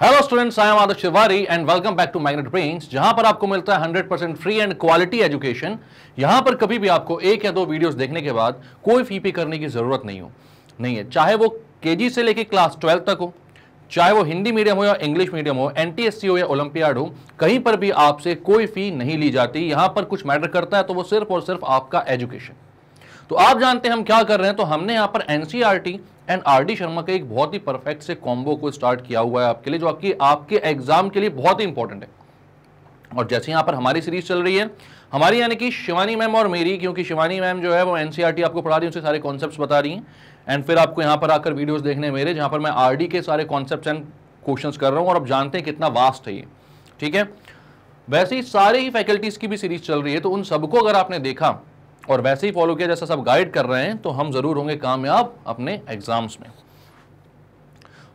Hello students I am Adarsh Shivari and welcome back to Magnet Brains जहाँ पर आपको मिलता है 100% फ्री एंड क्वालिटी एजुकेशन यहाँ पर कभी भी आपको एक या दो वीडियोस देखने के बाद कोई फ़ी पे करने की ज़रूरत नहीं हो। नहीं है, चाहे वो केजी से लेके क्लास ट्वेल्थ तक हो, चाहे वो हिंदी मीडियम हो या इंग्लिश मीडियम हो एनटीएससी हो या ओलंपियाड हो, कहीं पर भी आपसे कोई फ़ी नहीं ली जाती। यहाँ पर कुछ मैटर करता है तो वो सिर्फ़ और सिर्फ़ आपका एजुकेशन तो आप जानते हैं हम क्या कर रहे हैं? तो हमने यहाँ पर NCERT and R D Sharma के एक बहुत ही परफेक्ट से कॉम्बो को स्टार्ट किया हुआ है आपके लिए, जो आपकी, आपके एग्ज़ाम के लिए बहुत ही इंपॉर्टेंट है। और जैसे यहाँ पर हमारी सीरीज़ चल रही है, हमारी यानी कि शिवानी मैम और मेरी, क्योंकि शिवानी मैम जो है वो एनसीआरटी आपको पढ़ा रही है उससे सारे कॉन्सेप्ट्स बता रही हैं। एंड फिर आपको यहाँ पर आकर वीडियोस देखने मेरे जहाँ पर मैं आरडी के सारे कॉन्सेप्ट्स एंड क्वेश्चंस कर रहा हूँ, और आप जानते हैं कितना वास्ट है ये। ठीक है? वैसे ही सारे ही फैकल्टीज की भी सीरीज़ चल रही है तो उन सबको अगर आपने देखा और वैसे ही फॉलो किया, जैसा सब गाइड कर रहे हैं तो हम ज़रूर होंगे कामयाब अपने एग्ज़ाम्स में।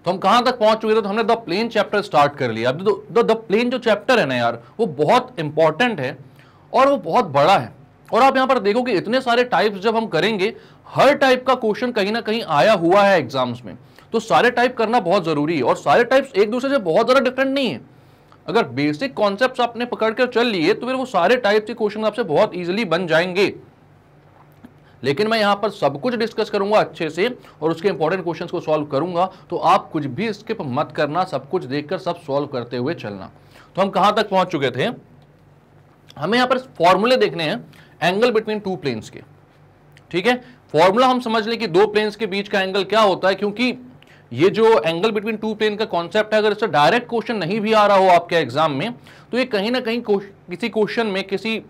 तो हम कहाँ तक पहुँच चुके थे? तो हमने द प्लेन चैप्टर स्टार्ट कर लिया। द द प्लेन जो चैप्टर है ना यार, वो बहुत इंपॉर्टेंट है और वो बहुत बड़ा है। और आप यहाँ पर देखो कि इतने सारे टाइप्स जब हम करेंगे, हर टाइप का क्वेश्चन कहीं ना कहीं आया हुआ है एग्ज़ाम्स में। तो सारे टाइप करना बहुत ज़रूरी है और सारे टाइप्स एक दूसरे से बहुत ज़्यादा डिफरेंट नहीं है। अगर बेसिक कॉन्सेप्ट आपने पकड़ कर चल लिए तो फिर वो सारे टाइप के क्वेश्चन आपसे बहुत इजीली बन जाएँगे। लेकिन मैं यहाँ पर सब कुछ डिस्कस करूँगा अच्छे से और उसके इंपॉर्टेंट क्वेश्चंस को सॉल्व करूँगा तो आप कुछ भी स्किप मत करना, सब कुछ देखकर सब सॉल्व करते हुए चलना। तो हम कहाँ तक पहुँच चुके थे? हमें यहाँ पर फॉर्मूले देखने हैं एंगल बिटवीन टू प्लेन्स के। ठीक है? फॉर्मूला हम समझ लें कि दो प्लेन्स के बीच का एंगल क्या होता है, क्योंकि ये जो एंगल बिटवीन टू प्लेन का कॉन्सेप्ट है, अगर इसका डायरेक्ट क्वेश्चन नहीं भी आ रहा हो आपके एग्ज़ाम में तो ये कहीं ना कहीं किसी क्वेश्चन में, किसी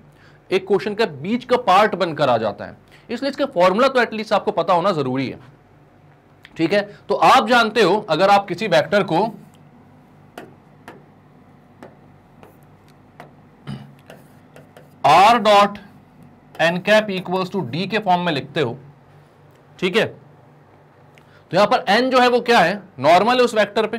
एक क्वेश्चन का बीच का पार्ट बनकर आ जाता है। इसलिए इसका फॉर्मूला तो एटलीस्ट आपको पता होना ज़रूरी है। ठीक है? तो आप जानते हो, अगर आप किसी वेक्टर को R dot N cap equals to D के फॉर्म में लिखते हो, ठीक है? तो यहाँ पर एन जो है वो क्या है? नॉर्मल है उस वेक्टर पे।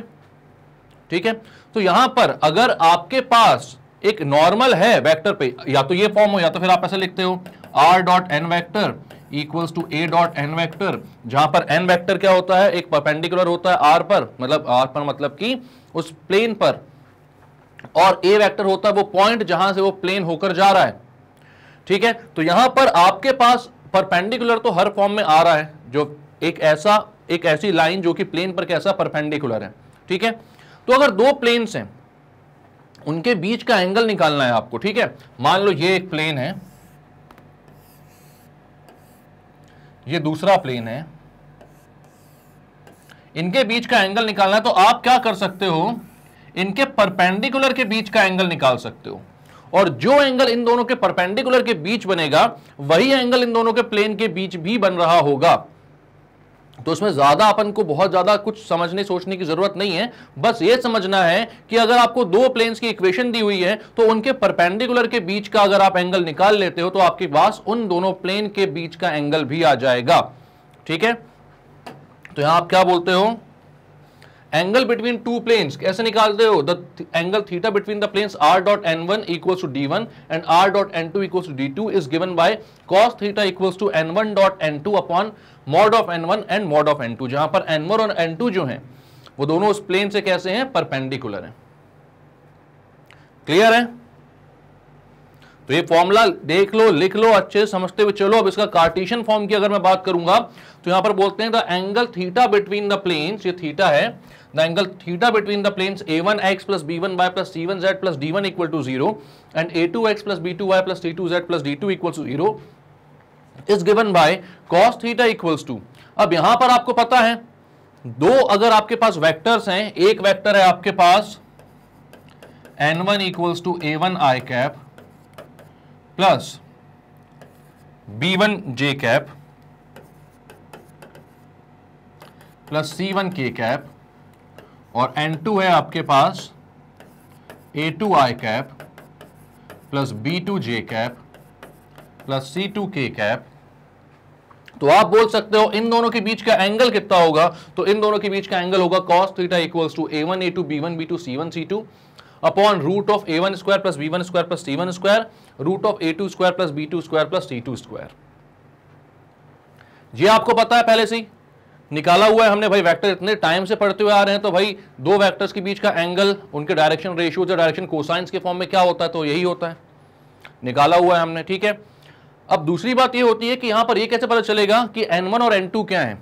ठीक है? तो यहाँ पर अगर आपके पास एक नॉर्मल है वेक्टर पे। या तो ये फॉर्म हो, या तो फिर आप ऐसे लिखते हो R dot N vector equals to A dot N vector जहाँ पर एन वैक्टर क्या होता है? एक परपेंडिकुलर होता है आर पर मतलब आर पर मतलब कि उस प्लेन पर। और ए वेक्टर होता है वो पॉइंट जहाँ से वो प्लेन होकर जा रहा है। ठीक है? तो यहाँ पर आपके पास परपेंडिकुलर तो हर फॉर्म में आ रहा है, जो एक ऐसा, एक ऐसी लाइन जो कि प्लेन पर कैसा परपेंडिकुलर है। ठीक है? तो अगर दो प्लेन्स हैं उनके बीच का एंगल निकालना है आपको, ठीक है? मान लो ये एक प्लेन है। ये दूसरा प्लेन है। इनके बीच का एंगल निकालना है तो आप क्या कर सकते हो? इनके परपेंडिकुलर के बीच का एंगल निकाल सकते हो। और जो एंगल इन दोनों के परपेंडिकुलर के बीच बनेगा, वही एंगल इन दोनों के प्लेन के बीच भी बन रहा होगा। तो उसमें ज़्यादा अपन को बहुत ज़्यादा कुछ समझने, सोचने की ज़रूरत नहीं है। बस ये समझना है कि अगर आपको दो प्लेन्स की इक्वेशन दी हुई है तो उनके परपेंडिकुलर के बीच का अगर आप एंगल निकाल लेते हो तो आपके पास उन दोनों प्लेन के बीच का एंगल भी आ जाएगा। ठीक है? तो यहाँ आप क्या बोलते हो? एंगल बिटवीन टू प्लेन्स कैसे निकालते हो? The angle theta between the planes R dot N one equals to D one and R dot N two equals to D two is given by cos theta equals to N one dot N two upon mod of N one and mod of N two जहाँ पर N one और N two जो है, वो दोनों उस plane से कैसे हैं? परपेंडिकुलर हैं। क्लियर है? तो ये फॉर्मूला देख लो, लिख लो, अच्छे से समझते हुए चलो। अब इसका कार्टिशियन फॉर्म की अगर मैं बात करूँगा तो यहाँ पर बोलते हैं the angle theta between the planes ये थीटा है the angle theta between the planes a1x plus b1y plus c1z plus d1 equal to 0 and a2x plus b2y plus c2z plus d2 equals to 0 is given by cos theta equals to. अब यहाँ पर आपको पता है, दो अगर आपके पास vectors हैं, एक वेक्टर है आपके पास n1 one equals to A one I cap plus B one J cap plus C one K cap और n2 है आपके पास a2 I cap plus B two J cap plus C two K cap तो आप बोल सकते हो इन दोनों के बीच का एंगल कितना होगा? तो इन दोनों के बीच का एंगल होगा cos theta equals to A one A two B one B two C one C two upon root of A one square plus B one square plus C one square root of A two square plus B two square plus C two square ये आपको पता है पहले से ही? निकाला हुआ है हमने भाई वेक्टर इतने टाइम से पढ़ते हुए आ रहे हैं तो भाई दो वेक्टर्स के बीच का एंगल उनके डायरेक्शन रेशियो या डायरेक्शन कोसाइंस के फॉर्म में क्या होता है तो यही होता है। निकाला हुआ है हमने, ठीक है? अब दूसरी बात ये होती है कि यहाँ पर ये कैसे पता चलेगा कि n1 और n2 क्या है?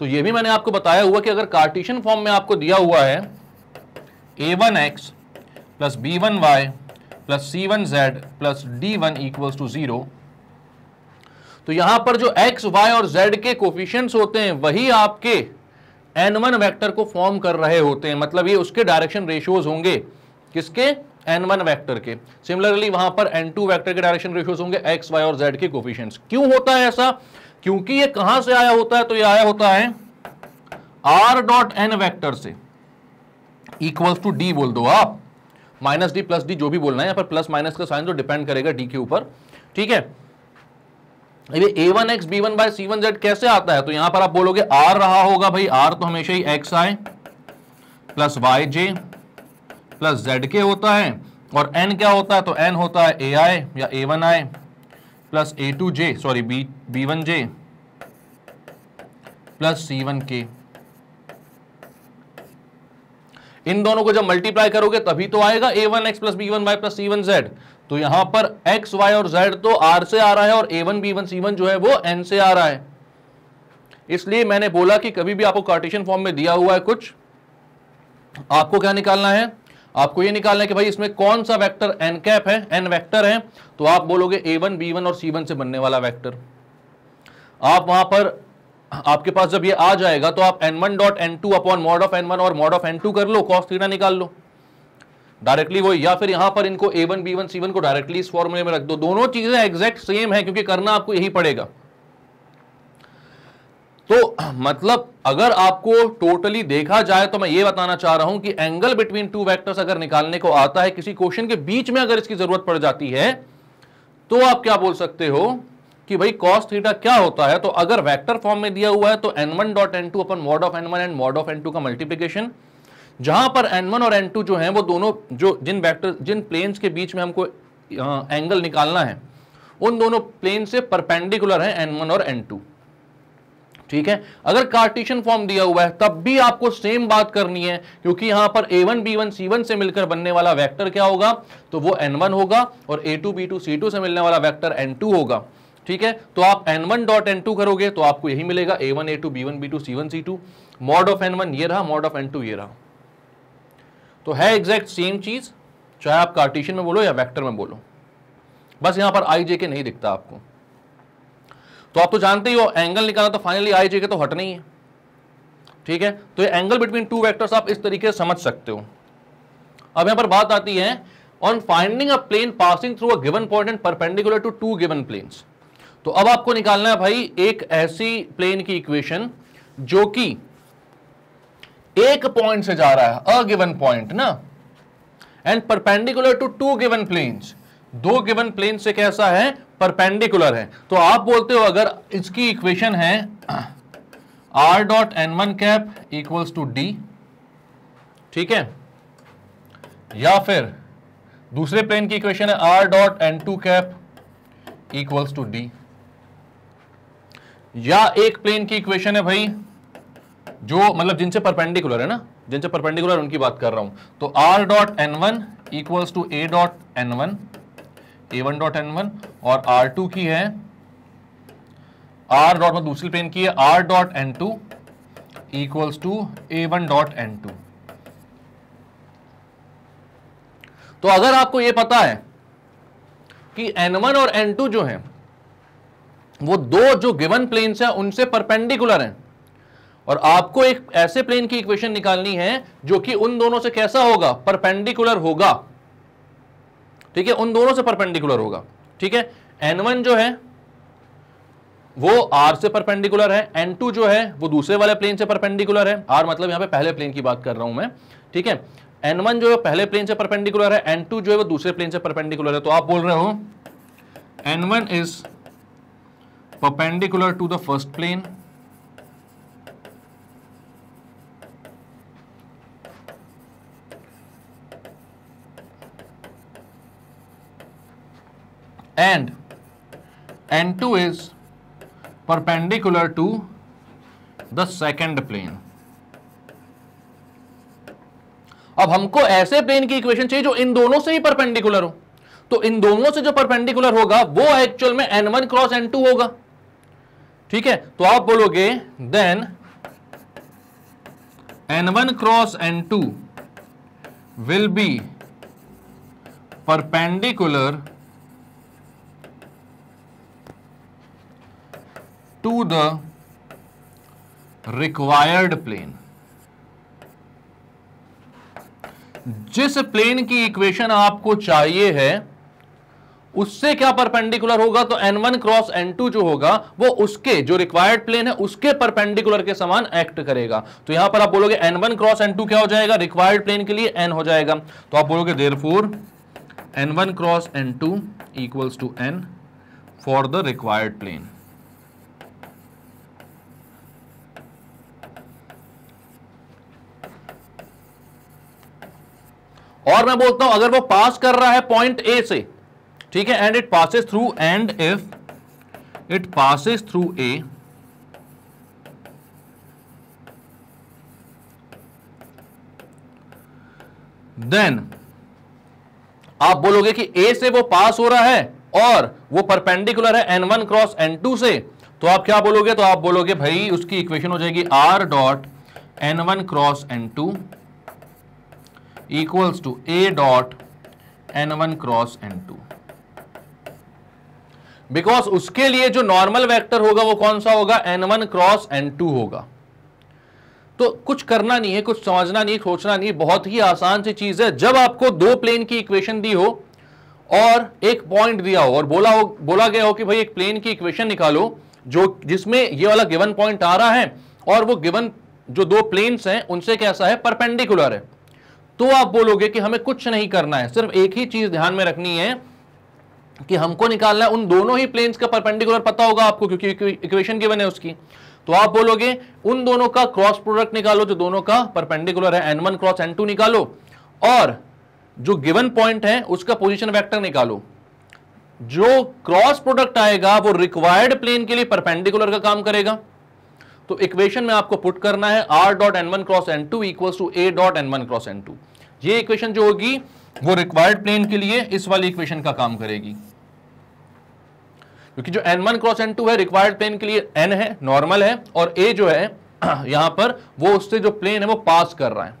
तो ये भी मैंने आपको बताया हुआ कि अगर कार्टिशियन फॉर्म में आपको दिया हुआ है a one x plus b one y plus c one z plus d one equals to zero तो यहाँ पर जो x, y और z के कोफिशियंट्स होते हैं वही आपके n1 वैक्टर को फॉर्म कर रहे होते हैं। मतलब ये उसके डायरेक्शन रेशियोज होंगे। किसके? N1 वैक्टर के। सिमिलरली वहाँ पर n2 वैक्टर के डायरेक्शन रेशियोज होंगे x, y और z के कोफिशियंट्स क्यों होता है ऐसा? क्योंकि ये कहाँ से आया होता है? तो ये आया होता है आर डॉट एन वैक्टर से। इक्वल्स टू डी बोल दो आप। माइनस डी प्लस डी जो भी बोलना है यहाँ पर प्लस माइनस का साइन तो डिपेंड करेगा डी के ऊपर। ठीक है? ये A one X B one by C one Z कैसे आता है? तो यहाँ पर आप बोलोगे आर रहा होगा भाई। आर तो हमेशा ही X I plus Y J plus Z K होता है। और एन क्या होता है? तो एन होता है ए आई या A one I plus A two J sorry B B one J plus C one K इन दोनों को जब मल्टीप्लाई करोगे, तभी तो आएगा A one X plus B one Y plus C one Z तो यहाँ पर एक्स वाई और जेड तो आर से आ रहा है और A one B one C one जो है वो एन से आ रहा है। इसलिए मैंने बोला कि कभी भी आपको कार्टेशियन फॉर्म में दिया हुआ है कुछ, आपको क्या निकालना है? आपको ये निकालना है कि भाई इसमें कौन सा वेक्टर एन कैप है? एन वेक्टर है तो आप बोलोगे ए वन बी वन और सी वन से बनने वाला वेक्टर आप वहाँ पर, आपके पास जब ये आ जाएगा तो आप N one dot N two upon mod of N one और मॉड ऑफ़ एन टू कर लो कॉस थीटा निकाल लो। डायरेक्टली वो या फिर यहाँ पर इनको A one B one C one को डायरेक्टली इस फॉर्मूले में रख दो। दोनों चीज़ें एग्जैक्ट सेम है, क्योंकि करना आपको यही पड़ेगा। तो मतलब अगर आपको टोटली देखा जाए तो मैं ये बताना चाह रहा हूँ कि एंगल बिटवीन टू वेक्टर्स अगर निकालने को आता है, किसी क्वेश्चन के बीच में अगर इसकी ज़रूरत पड़ जाती है तो आप क्या बोल सकते हो कि भाई कॉस थीटा क्या होता है? तो अगर वेक्टर फॉर्म में दिया हुआ है तो N one dot N two upon mod of N one and mod of N two का मल्टीप्लीकेशन जहाँ पर एन और एन जो है, वो दोनों जो जिन वेक्टर जिन प्लेन्स के बीच में हमको एंगल निकालना है, उन दोनों प्लेन से परपेंडिकुलर है एन और एन ठीक है? अगर कार्टिशियन फॉर्म दिया हुआ है, तब भी आपको सेम बात करनी है, क्योंकि यहाँ पर A one B one C one से मिलकर बनने वाला वेक्टर क्या होगा? तो वो एन वन होगा और A two B two C two से मिलने वाला वेक्टर एन टू होगा। ठीक है? तो आप N one dot N two करोगे तो आपको यही मिलेगा A one A two B one B two C one C two mod of N one ये रहा मॉड ऑफ़ एन टू ये रहा। तो है एग्जैक्ट सेम चीज़, चाहे आप कार्टिशियन में बोलो या वेक्टर में बोलो। बस यहाँ पर आई जे के नहीं दिखता आपको। तो आप तो जानते ही हो एंगल निकालना तो फाइनली आई जे के तो हटना ही है। ठीक है? तो ये एंगल बिटवीन टू वेक्टर्स आप इस तरीके से समझ सकते हो। अब यहाँ पर बात आती है on finding a plane passing through a given point and perpendicular to two given planes तो अब आपको निकालना है भाई एक ऐसी प्लेन की इक्वेशन जो कि एक पॉइंट से जा रहा है अ गिवन पॉइंट ना? And perpendicular to two given planes दो गिवन प्लेन से कैसा है? परपेंडिकुलर है। तो आप बोलते हो, अगर इसकी इक्वेशन है R dot N one cap equals to D ठीक है? या फिर, दूसरे प्लेन की इक्वेशन है R dot N two cap equals to D या एक प्लेन की इक्वेशन है, भाई जो मतलब जिनसे परपेंडिकुलर है ना, जिनसे परपेंडिकुलर उनकी बात कर रहा हूँ। तो R dot N one equals to A dot N one A one dot N one और आर टू की है। आर डॉट में दूसरी प्लेन की है। R dot N two equals to A one dot N two तो अगर आपको यह पता है कि एन वन और एन टू जो है, वो दो जो गिवन प्लेन्स है, उनसे परपेंडिकुलर हैं। और आपको एक ऐसे प्लेन की इक्वेशन निकालनी है जो कि उन दोनों से कैसा होगा? परपेंडिकुलर होगा। ठीक है? उन दोनों से परपेंडिकुलर होगा। ठीक है? एन जो है, वो आर से परपेंडिकुलर है। एन टू जो है, वो दूसरे वाले प्लेन से परपेंडिकुलर है। आर मतलब यहाँ पे पहले प्लेन की बात कर रहा हूँ मैं। ठीक है? एन वन जो है पहले प्लेन से परपेंडिकुलर है। एन टू जो है, वो दूसरे प्लेन से परपेंडिकुलर है। तो आप बोल रहे हो n one is perpendicular to the first plane and n2 is perpendicular to the second plane अब हमको ऐसे प्लेन की इक्वेशन चाहिए जो इन दोनों से ही परपेंडिकुलर हो। तो इन दोनों से जो परपेंडिकुलर होगा, वो एक्चुअल में n one cross n two होगा। ठीक है? तो आप बोलोगे then n one cross n two will be perpendicular to the required plane जिस प्लेन की इक्वेशन आपको चाहिए है, उससे क्या परपेंडिकुलर होगा? तो n1 क्रॉस n2 जो होगा, वो उसके, जो रिक्वायर्ड प्लेन है, उसके परपेंडिकुलर के समान एक्ट करेगा। तो यहाँ पर आप बोलोगे n1 क्रॉस n2 क्या हो जाएगा? रिक्वायर्ड प्लेन के लिए n हो जाएगा। तो आप बोलोगे therefore n one cross n two equals to n for the required plane और मैं बोलता हूँ, अगर वो पास कर रहा है पॉइंट ए से, ठीक है and it passes through and if it passes through a then आप बोलोगे कि ए से वो पास हो रहा है और वो परपेंडिकुलर है n one cross n two से तो आप क्या बोलोगे? तो आप बोलोगे, भाई, उसकी इक्वेशन हो जाएगी r dot n one cross n two equals to a dot n one cross n two because उसके लिए जो नॉर्मल वेक्टर होगा वो कौन सा होगा? N one cross n two होगा। तो कुछ करना नहीं है, कुछ समझना नहीं, सोचना नहीं, बहुत ही आसान सी चीज़ है। जब आपको दो प्लेन की इक्वेशन दी हो और एक पॉइंट दिया हो और बोला हो, बोला गया हो कि भाई एक प्लेन की इक्वेशन निकालो, जो जिसमें ये वाला गिवन पॉइंट आ रहा है और वो गिवन जो दो प्लेन्स हैं, उनसे कैसा है? परपेंडिकुलर है। तो आप बोलोगे कि हमें कुछ नहीं करना है, सिर्फ़ एक ही चीज़ ध्यान में रखनी है कि हमको निकालना है। उन दोनों ही प्लेन्स का परपेंडिकुलर पता होगा आपको, क्योंकि इक्वेशन गिवन है उसकी। तो आप बोलोगे, उन दोनों का क्रॉस प्रोडक्ट निकालो, जो दोनों का परपेंडिकुलर है n one cross n two निकालो, और जो गिवन पॉइंट है, उसका पोजीशन वेक्टर निकालो। जो क्रॉस प्रोडक्ट आएगा, वो रिक्वायर्ड प्लेन के लिए परपेंडिकुलर का काम करेगा। तो इक्वेशन में आपको पुट करना है r dot n one cross n two equals to a dot n one cross n two ये इक्वेशन जो होगी, वो रिक्वायर्ड प्लेन के लिए इस वाली इक्वेशन का काम करेगी। क्योंकि जो n one cross n two है रिक्वायर्ड प्लेन के लिए एन है नॉर्मल है, और ए जो है, यहाँ पर वो उससे जो प्लेन है, वो पास कर रहा है।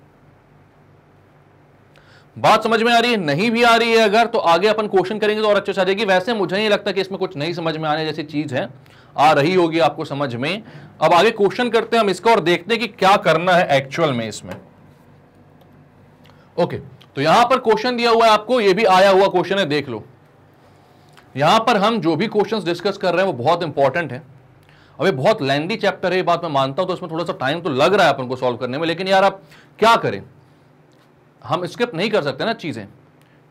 बात समझ में आ रही है? नहीं भी आ रही है अगर तो आगे अपन क्वेश्चन करेंगे तो और अच्छे से आ जाएगी। वैसे मुझे नहीं लगता कि इसमें कुछ नहीं समझ में आने जैसी चीज़ है। आ रही होगी आपको समझ में। अब आगे क्वेश्चन करते हैं हम इसका और देखते हैं कि क्या करना है एक्चुअल में इसमें। ओके तो यहाँ पर क्वेश्चन दिया हुआ है आपको, ये भी आया हुआ क्वेश्चन है, देख लो। यहाँ पर हम जो भी क्वेश्चन डिस्कस कर रहे हैं, वो बहुत इंपॉर्टेंट है। अभी बहुत लेंदी चैप्टर है, ये बात मैं मानता हूँ तो इसमें थोड़ा सा टाइम तो लग रहा है अपन को सॉल्व करने में, लेकिन यार आप क्या करें? हम स्किप नहीं कर सकते ना चीज़ें।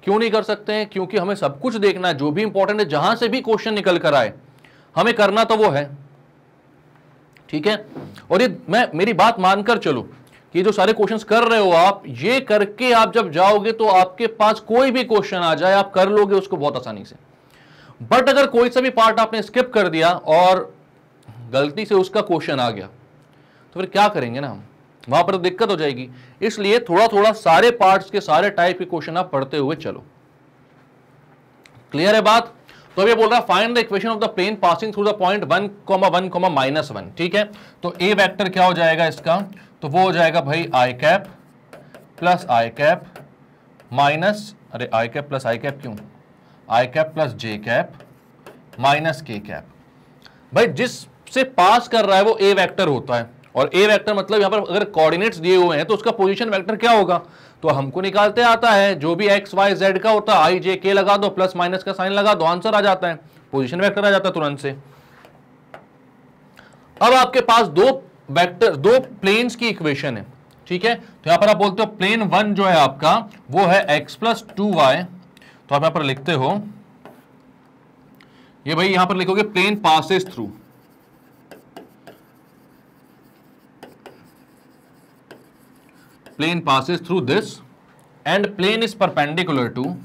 क्यों नहीं कर सकते हैं? क्योंकि हमें सब कुछ देखना है, जो भी इंपॉर्टेंट है, जहाँ से भी क्वेश्चन निकल कर आए हमें करना तो वो है। ठीक है? और ये मैं, मेरी बात मानकर चलो कि जो सारे क्वेश्चंस कर रहे हो आप, ये करके आप जब जाओगे तो आपके पास कोई भी क्वेश्चन आ जाए, आप कर लोगे उसको बहुत आसानी से। बट अगर कोई सा भी पार्ट आपने स्किप कर दिया और गलती से उसका क्वेश्चन आ गया तो फिर क्या करेंगे ना हम? वहाँ पर तो दिक्कत हो जाएगी। इसलिए थोड़ा थोड़ा सारे पार्ट्स के सारे टाइप के क्वेश्चन आप पढ़ते हुए चलो। क्लियर है बात? तो अब ये बोल रहा find the equation of the plane passing through the point one comma one comma minus one ठीक है? तो ए वैक्टर क्या हो जाएगा इसका? तो वो हो जाएगा भाई i cap plus i cap minus अरे i cap plus i cap क्यों? I cap plus j cap minus k cap भाई जिस से पास कर रहा है वो ए वेक्टर होता है। और ए वेक्टर मतलब यहाँ पर अगर कोऑर्डिनेट्स दिए हुए हैं तो उसका पोजीशन वेक्टर क्या होगा? तो हमको निकालते आता है। जो भी एक्स वाई जेड का होता है आई जे के लगा दो प्लस माइनस का साइन लगा दो आंसर आ जाता है। पोजिशन वैक्टर आ जाता है तुरंत से। अब आपके पास दो वेक्टर दो प्लेन्स की इक्वेशन है। ठीक है? तो यहाँ पर आप बोलते हो प्लेन वन जो है आपका, वो है एक्स प्लस टू वाई तो आप यहाँ पर लिखते हो, ये भाई यहाँ पर लिखोगे plane passes through plane passes through this and plane is perpendicular to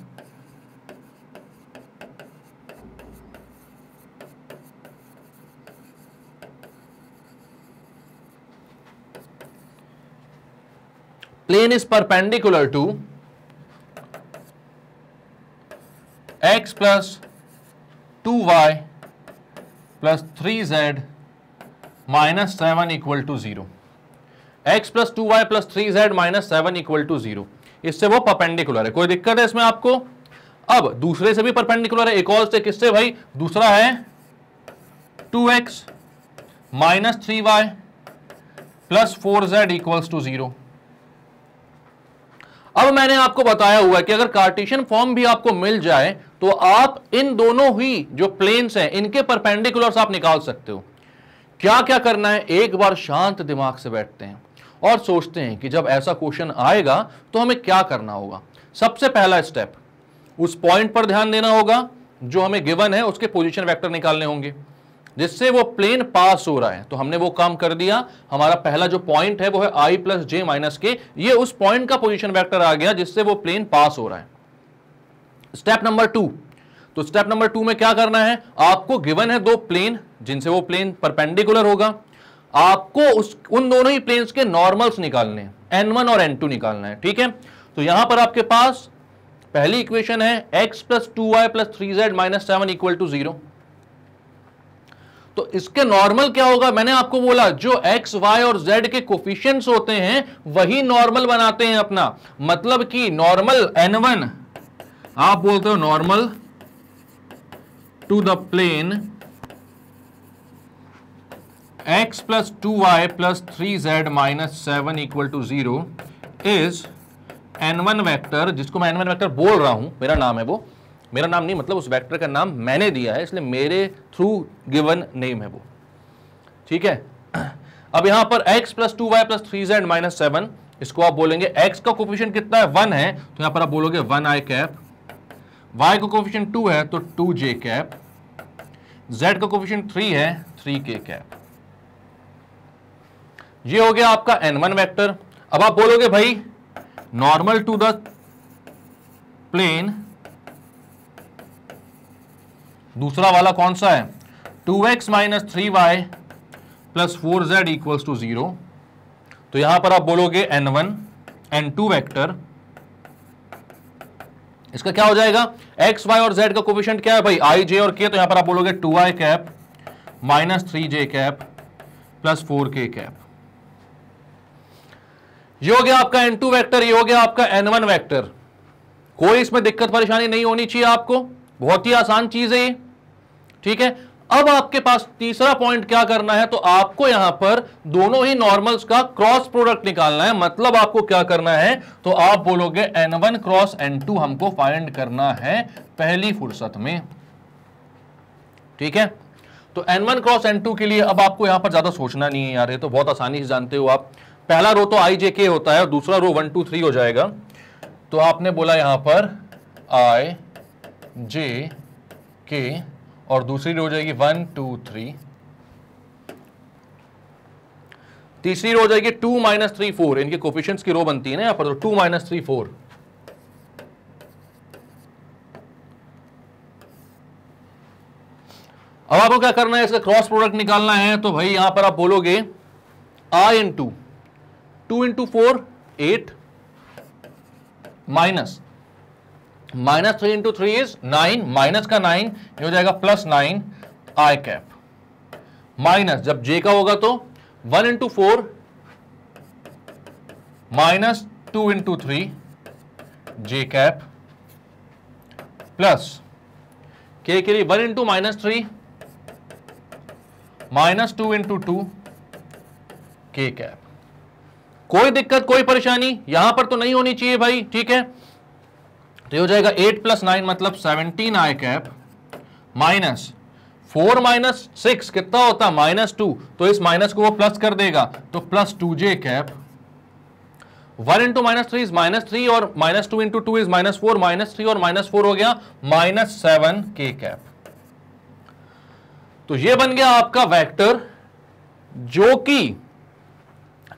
plane is perpendicular to x plus 2y plus 3z minus 7 equal to 0. X plus 2y plus 3z minus 7 equal to 0 इससे वो perpendicular है। कोई दिक्कत है इसमें आपको? अब दूसरे से भी परपेंडिकुलर है। एक और से किससे भाई? दूसरा है 2x minus three y plus four z equals to zero अब मैंने आपको बताया हुआ है कि अगर कार्टेशियन फॉर्म भी आपको मिल जाए तो आप इन दोनों ही जो प्लेन्स हैं, इनके परपेंडिकुलर्स आप निकाल सकते हो। क्या क्या करना है? एक बार शांत दिमाग से बैठते हैं। और सोचते हैं कि जब ऐसा क्वेश्चन आएगा तो हमें क्या करना होगा। सबसे पहला स्टेप, उस पॉइंट पर ध्यान देना होगा, जो हमें गिवन है, उसके पोजीशन वेक्टर निकालने होंगे। जिससे वो प्लेन पास हो रहा है तो हमने वो काम कर दिया। हमारा पहला जो पॉइंट है, वो है आई प्लस जे माइनस के ये उस पॉइंट का पोजीशन वेक्टर आ गया, जिससे वो प्लेन पास हो रहा है। स्टेप नंबर टू तो स्टेप नंबर टू में क्या करना है? आपको गिवन है दो प्लेन जिनसे वो प्लेन परपेंडिकुलर होगा। आपको उस, उन दोनों ही प्लेन्स के नॉर्मल्स निकालने हैं। वन और एन निकालना है, ठीक है? तो यहाँ पर आपके पास पहली इक्वेशन है x plus two y plus three z minus seven equal to zero तो इसके नॉर्मल क्या होगा? मैंने आपको बोला, जो एक्स वाई और जेड के कोफिशियंट्स होते हैं, वही नॉर्मल बनाते हैं अपना। मतलब कि नॉर्मल एन वन आप बोलते हो normal to the plane x plus two y plus three z minus seven equal to zero is n one vector जिसको मैं एन वन वैक्टर बोल रहा हूँ, मेरा नाम है वो। मेरा नाम नहीं मतलब उस वेक्टर का नाम मैंने दिया है, इसलिए मेरे थ्रू गिवन नेम है वो। ठीक है? अब यहाँ पर x plus two y plus three z minus seven इसको आप बोलेंगे, x का कोफिशियंट कितना है? वन है। तो यहाँ पर आप बोलोगे वन आई कैप y का कोफिशियंट टू है तो टू जे कैप z का कोफिशियंट थ्री है थ्री के कैप ये हो गया आपका एन वन वैक्टर अब आप बोलोगे, भाई नॉर्मल टू द प्लेन दूसरा वाला कौन सा है? Two x minus three y plus four z equals to zero तो यहाँ पर आप बोलोगे n one n two vector इसका क्या हो जाएगा? एक्स वाई और जेड का कोफिशियंट क्या है? भाई आई जे और के तो यहाँ पर आप बोलोगे two i cap minus three j cap plus four k cap ये हो गया आपका एन टू वैक्टर ये हो गया आपका एन वन वैक्टर कोई इसमें दिक्कत परेशानी नहीं होनी चाहिए आपको। बहुत ही आसान चीज़ है ये। ठीक है? अब आपके पास तीसरा पॉइंट क्या करना है? तो आपको यहाँ पर दोनों ही नॉर्मल्स का क्रॉस प्रोडक्ट निकालना है। मतलब आपको क्या करना है? तो आप बोलोगे n one cross n two हमको फाइंड करना है पहली फुर्सत में। ठीक है? तो n one cross n two के लिए अब आपको यहाँ पर ज़्यादा सोचना नहीं है यार। ये तो बहुत आसानी से जानते हो आप। पहला रो तो आई जे के होता है और दूसरा रो वन टू थ्री हो जाएगा। तो आपने बोला यहाँ पर आई जे के और दूसरी रो हो जाएगी वन टू थ्री तीसरी रो हो जाएगी टू माइनस थ्री फोर इनके कोफिशियंट्स की रो बनती है ना यहाँ पर टू माइनस थ्री फोर अब आपको क्या करना है, इसका क्रॉस प्रोडक्ट निकालना है तो भाई यहाँ पर आप बोलोगे i in two two into four eight minus minus three into three is nine minus का नाइन ये हो जाएगा plus nine i cap minus जब जे का होगा तो one into four minus two into three j cap plus k के लिए one into minus three minus two into two k cap कोई दिक्कत, कोई परेशानी यहाँ पर तो नहीं होनी चाहिए भाई, ठीक है? तो ये हो जाएगा एट प्लस नाइन मतलब seventeen i cap minus four minus six कितना होता माइनस टू तो इस माइनस को वो प्लस कर देगा। तो plus two j cap one into minus three is minus three और minus two into two is minus four minus three और माइनस फोर हो गया माइनस सेवन के कैप तो ये बन गया आपका वेक्टर जो कि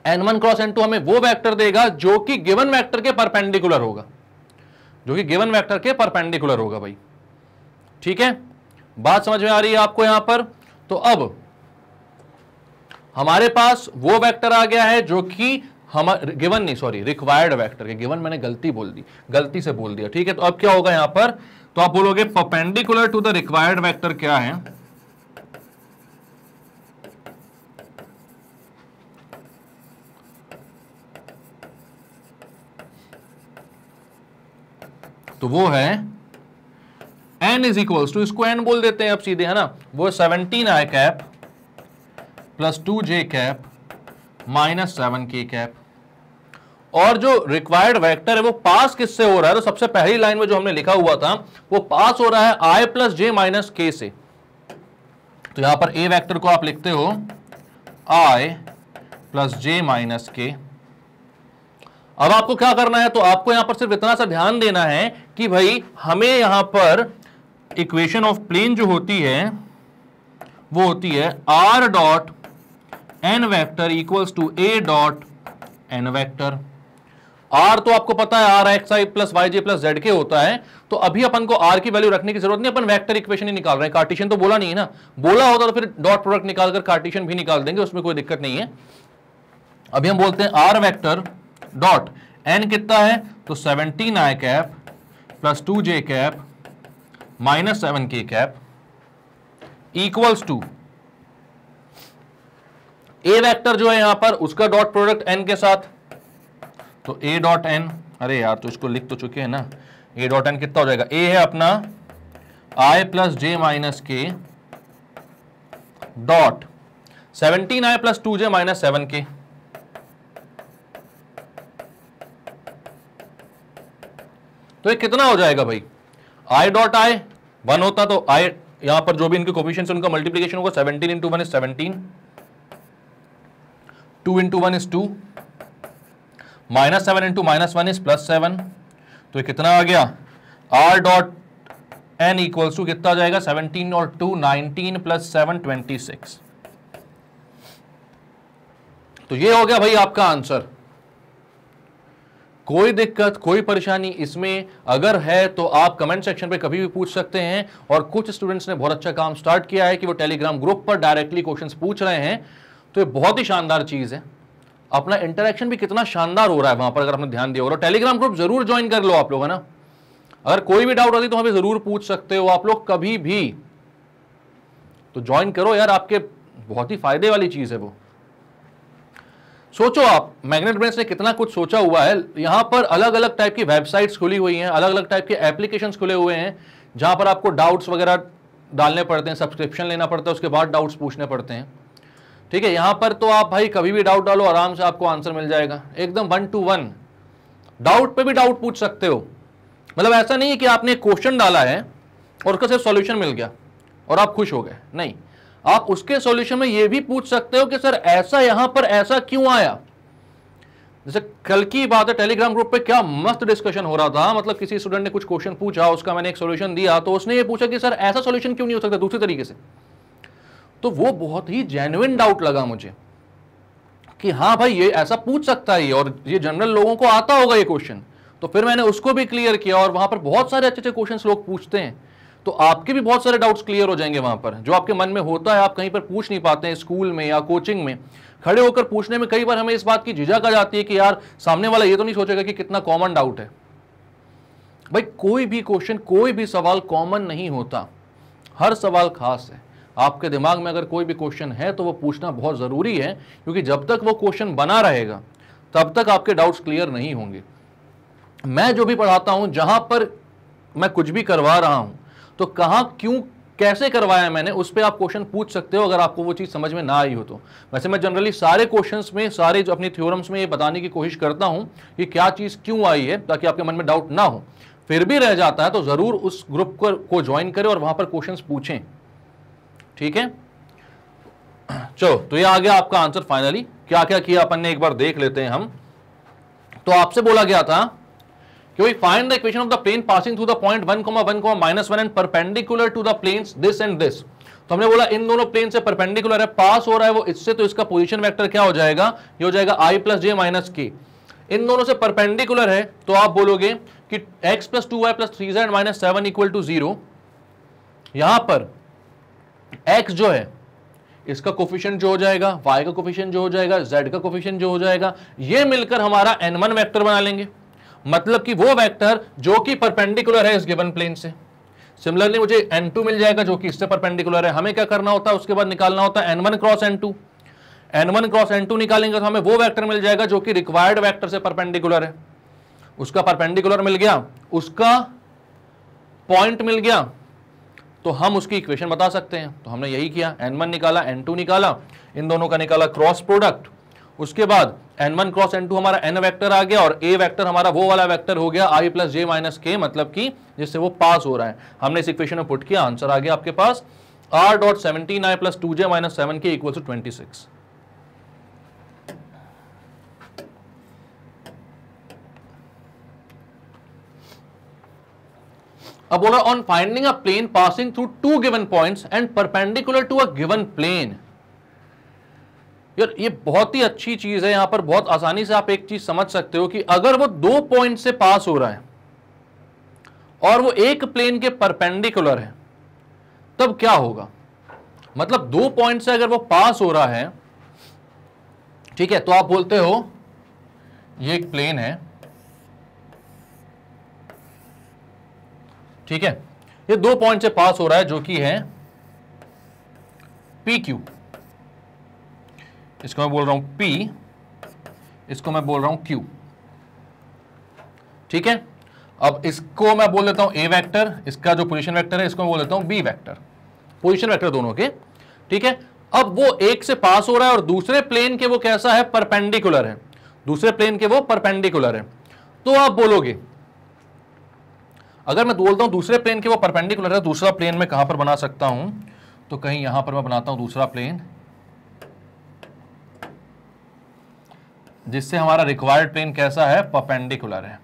n one cross n two हमें वो वेक्टर देगा जो कि गिवन वेक्टर के परपेंडिकुलर होगा। जो कि गिवन वेक्टर के परपेंडिकुलर होगा भाई। ठीक है? बात समझ में आ रही है आपको यहाँ पर? तो अब हमारे पास वो वेक्टर आ गया है जो कि हम गिवन नहीं सॉरी रिक्वायर्ड वेक्टर के। गिवन मैंने गलती बोल दी, गलती से बोल दिया। ठीक है? तो अब क्या होगा यहाँ पर? तो आप बोलोगे perpendicular to the required vector क्या है? तो वो है एन इज़ इक्वल्स टू इसको एन बोल देते हैं अब सीधे, है ना? वो seventeen i cap plus two j cap minus seven k cap और जो रिक्वायर्ड वेक्टर है, वो पास किससे हो रहा है? तो सबसे पहली लाइन में जो हमने लिखा हुआ था, वो पास हो रहा है आई प्लस जे माइनस के से। तो यहाँ पर ए वेक्टर को आप लिखते हो आई प्लस जे माइनस के अब आपको क्या करना है? तो आपको यहाँ पर सिर्फ़ इतना सा ध्यान देना है कि भाई, हमें यहाँ पर इक्वेशन ऑफ़ प्लेन जो होती है, वो होती है r dot n vector equals to a dot n vector r तो आपको पता है r x i plus y j plus z k होता है। तो अभी अपन को आर की वैल्यू रखने की ज़रूरत नहीं, अपन वेक्टर इक्वेशन ही निकाल रहे हैं। कार्टिशन तो बोला नहीं है ना। बोला होता तो फिर डॉट प्रोडक्ट निकालकर कार्टिशन भी निकाल देंगे, उसमें कोई दिक्कत नहीं है। अभी हम बोलते हैं आर वेक्टर डॉट एन कितना है? तो seventeen i cap plus two j cap minus seven k cap equals to a vector जो है यहाँ पर, उसका डॉट प्रोडक्ट एन के साथ। तो ए डॉट एन अरे यार तो इसको लिख तो चुके हैं ना। ए डॉट एन कितना हो जाएगा? ए है अपना i plus j minus k dot seventeen i plus two j minus seven k तो ये कितना हो जाएगा भाई? आई डॉट आई वन होता तो आई यहाँ पर जो भी इनके कोफिशियंट उनका मल्टीप्लीकेशन होगा seventeen into one is seventeen two into one is two minus seven into minus one is plus seven तो ये कितना आ गया? R dot n equals to कितना जाएगा? सेवनटीन और two nineteen plus seven twenty six तो ये हो गया भाई आपका आंसर कोई दिक्कत, कोई परेशानी इसमें अगर है तो आप कमेंट सेक्शन पे कभी भी पूछ सकते हैं। और कुछ स्टूडेंट्स ने बहुत अच्छा काम स्टार्ट किया है कि वो टेलीग्राम ग्रुप पर डायरेक्टली क्वेश्चंस पूछ रहे हैं। तो ये बहुत ही शानदार चीज़ है। अपना इंटरेक्शन भी कितना शानदार हो रहा है वहाँ पर अगर आपने ध्यान दिया होगा टेलीग्राम ग्रुप ज़रूर ज्वाइन कर लो आप लोग, है ना? अगर कोई भी डाउट होती तो हमें ज़रूर पूछ सकते हो आप लोग कभी भी। तो ज्वाइन करो यार, आपके बहुत ही फ़ायदे वाली चीज़ है वो। सोचो आप, मैग्नेट ब्रेंस ने कितना कुछ सोचा हुआ है। यहाँ पर अलग अलग टाइप की वेबसाइट्स खुली हुई हैं अलग अलग टाइप के एप्लीकेशंस खुले हुए हैं, जहाँ पर आपको डाउट्स वगैरह डालने पड़ते हैं सब्सक्रिप्शन लेना पड़ता है, उसके बाद डाउट्स पूछने पड़ते हैं। ठीक है, यहाँ पर तो आप भाई कभी भी डाउट डालो, आराम से आपको आंसर मिल जाएगा। एकदम वन टू वन डाउट पे भी डाउट पूछ सकते हो। मतलब ऐसा नहीं है कि आपने क्वेश्चन डाला है और उसका सिर्फ़ सॉल्यूशन मिल गया और आप खुश हो गए। नहीं। आप उसके सॉल्यूशन में यह भी पूछ सकते हो कि, सर, ऐसा यहाँ पर ऐसा क्यों आया? जैसे कल की बात है टेलीग्राम ग्रुप पे क्या मस्त डिस्कशन हो रहा था। मतलब किसी स्टूडेंट ने कुछ क्वेश्चन पूछा, उसका मैंने एक सॉल्यूशन दिया तो उसने ये पूछा कि, सर, ऐसा सॉल्यूशन क्यों नहीं हो सकता दूसरे तरीके से? तो वो बहुत ही जेन्युइन डाउट लगा मुझे कि हाँ भाई, ये ऐसा पूछ सकता है और ये जनरल लोगों को आता होगा ये क्वेश्चन तो फिर मैंने उसको भी क्लियर किया, और वहाँ पर बहुत सारे अच्छे अच्छे क्वेश्चन लोग पूछते हैं। तो आपके भी बहुत सारे डाउट्स क्लियर हो जाएँगे वहाँ पर। जो आपके मन में होता है, आप कहीं पर पूछ नहीं पाते हैं स्कूल में या कोचिंग में। खड़े होकर पूछने में कई बार हमें इस बात की झिझक आ जाती है कि यार, सामने वाला ये तो नहीं सोचेगा कि कितना कॉमन डाउट है। भाई, कोई भी क्वेश्चन कोई भी सवाल कॉमन नहीं होता। हर सवाल खास है। आपके दिमाग में अगर कोई भी क्वेश्चन है तो वो पूछना बहुत ज़रूरी है, क्योंकि जब तक वो क्वेश्चन बना रहेगा, तब तक आपके डाउट्स क्लियर नहीं होंगे। मैं जो भी पढ़ाता हूँ, जहाँ पर मैं कुछ भी करवा रहा हूँ तो कहाँ, क्यों, कैसे करवाया मैंने, उस पर आप क्वेश्चन पूछ सकते हो अगर आपको वो चीज़ समझ में ना आई हो तो। वैसे मैं जनरली सारे क्वेश्चंस में, सारे जो अपनी थ्योरम्स में ये बताने की कोशिश करता हूँ कि क्या चीज़ क्यों आई है, ताकि आपके मन में डाउट ना हो। फिर भी रह जाता है तो ज़रूर उस ग्रुप को ज्वाइन करें और वहाँ पर क्वेश्चन पूछें। ठीक है? चलो तो ये आ गया आपका आंसर फाइनली क्या क्या किया अपन ने? एक बार देख लेते हैं हम। तो आपसे बोला गया था find the equation of the plane passing through the point one comma one comma minus one and perpendicular to the planes this and this तो हमने बोला इन दोनों प्लेन से परपेंडिकुलर है पास हो रहा है वो इससे तो इसका पोजीशन वेक्टर क्या हो जाएगा? ये हो जाएगा आई प्लस जे माइनस के इन दोनों से परपेंडिकुलर है तो आप बोलोगे कि x plus two y plus three z minus seven equal to zero यहाँ पर x जो है, इसका कोफिशियंट जो हो जाएगा, y का कोफिशियंट जो हो जाएगा, z का कोफिशियंट जो हो जाएगा, ये मिलकर हमारा n1 वेक्टर बना लेंगे। मतलब कि वो वेक्टर जो कि परपेंडिकुलर है इस गिवन प्लेन से। सिमिलरली मुझे n2 मिल जाएगा जो कि इससे परपेंडिकुलर है। हमें क्या करना होता है? उसके बाद निकालना होता है n1 cross n2 n1 cross n2 निकालेंगे तो हमें वो वेक्टर मिल जाएगा जो कि रिक्वायर्ड वेक्टर से परपेंडिकुलर है। उसका परपेंडिकुलर मिल गया। उसका पॉइंट मिल गया। तो हम उसकी इक्वेशन बता सकते हैं। तो हमने यही किया। N1 निकाला n2 निकाला। इन दोनों का निकाला क्रॉस प्रोडक्ट उसके बाद n1 क्रॉस n2 हमारा n वेक्टर आ गया और ए वेक्टर हमारा वो वाला वेक्टर हो गया आई प्लस जे माइनस के मतलब कि जिससे वो पास हो रहा है। हमने इस इक्वेशन में पुट किया आंसर आ गया आपके पास। R dot seventeen i plus two j minus seven k equal to twenty six अब बोला on finding a plane passing through two given points and perpendicular to a given plane यार, ये बहुत ही अच्छी चीज़ है यहाँ पर, बहुत आसानी से आप एक चीज़ समझ सकते हो कि अगर वो दो पॉइंट से पास हो रहा है और वो एक प्लेन के परपेंडिकुलर है, तब क्या होगा? मतलब दो पॉइंट से अगर वो पास हो रहा है, ठीक है तो आप बोलते हो, ये एक प्लेन है, ठीक है, ये दो पॉइंट से पास हो रहा है, जो कि है पी क्यू इसको मैं बोल रहा हूँ पी इसको मैं बोल रहा हूँ क्यू ठीक है? अब इसको मैं बोल देता हूँ ए वेक्टर इसका जो पोजीशन वेक्टर है, इसको मैं बोल देता हूँ बी वेक्टर पोजीशन वेक्टर दोनों के ठीक है? अब वो एक से पास हो रहा है और दूसरे प्लेन के वो कैसा है? परपेंडिकुलर है। दूसरे प्लेन के वो परपेंडिकुलर है। तो आप बोलोगे, अगर मैं बोलता हूँ दूसरे प्लेन के वो परपेंडिकुलर है, दूसरा प्लेन में कहाँ पर बना सकता हूँ? तो कहीं यहाँ पर मैं बनाता हूँ दूसरा प्लेन जिससे हमारा रिक्वायर्ड प्लेन कैसा है परपेंडिकुलर है।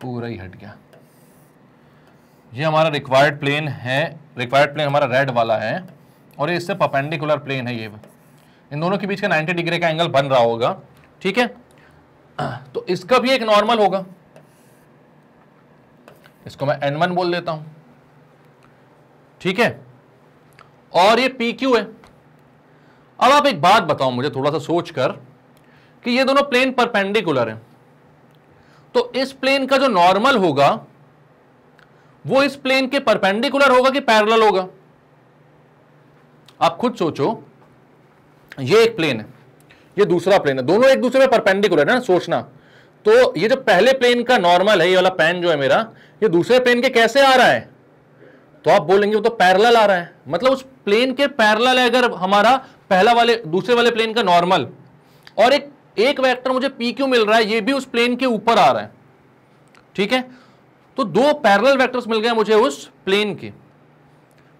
पूरा ही हट गया। ये हमारा रिक्वायर्ड प्लेन है रिक्वायर्ड प्लेन हमारा रेड वाला है, और ये इससे परपेंडिकुलर प्लेन है ये। इन दोनों के बीच का 90 डिग्री का एंगल बन रहा होगा, ठीक है? तो इसका भी एक नॉर्मल होगा। इसको मैं एन वन बोल देता हूँ। ठीक है? और ये पी क्यू है। अब आप एक बात बताओ मुझे, थोड़ा सा सोचकर कि ये दोनों प्लेन परपेंडिकुलर हैं। तो इस प्लेन का जो नॉर्मल होगा, वो इस प्लेन के परपेंडिकुलर होगा कि पैरेलल होगा? आप खुद सोचो, ये एक प्लेन है, ये दूसरा प्लेन है, दोनों एक दूसरे में परपेंडिकुलर है ना, सोचना। तो ये जो पहले प्लेन का नॉर्मल है, ये वाला पेन जो है मेरा, ये दूसरे प्लेन के कैसे आ रहा है? तो आप बोलेंगे वो तो पैरेलल आ रहा है। मतलब उस प्लेन के पैरेलल है अगर हमारा पहला वाले, दूसरे वाले प्लेन का नॉर्मल और एक एक वेक्टर मुझे पी क्यू मिल रहा है, ये भी उस प्लेन के ऊपर आ रहा है। ठीक है? तो दो पैरेलल वेक्टर्स मिल गए मुझे उस प्लेन के।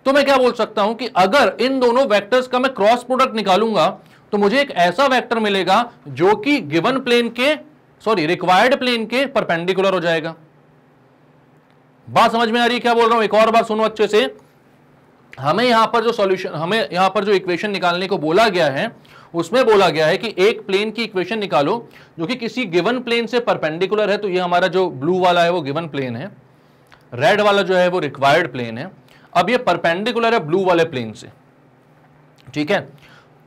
तो मैं क्या बोल सकता हूँ कि अगर इन दोनों वेक्टर्स का मैं क्रॉस प्रोडक्ट निकालूँगा तो मुझे एक ऐसा वेक्टर मिलेगा जो कि गिवन प्लेन के सॉरी रिक्वायर्ड प्लेन के परपेंडिकुलर हो जाएगा। बात समझ में आ रही है? क्या बोल रहा हूँ? एक और बार सुनो अच्छे से। हमें यहाँ पर जो सॉल्यूशन हमें यहाँ पर जो इक्वेशन निकालने को बोला गया है, उसमें बोला गया है कि एक प्लेन की इक्वेशन निकालो, जो कि किसी गिवन प्लेन से परपेंडिकुलर है तो ये हमारा जो ब्लू वाला है, वो गिवन प्लेन है। रेड वाला जो है, वो रिक्वायर्ड प्लेन है। अब ये परपेंडिकुलर है ब्लू वाले प्लेन से। ठीक है?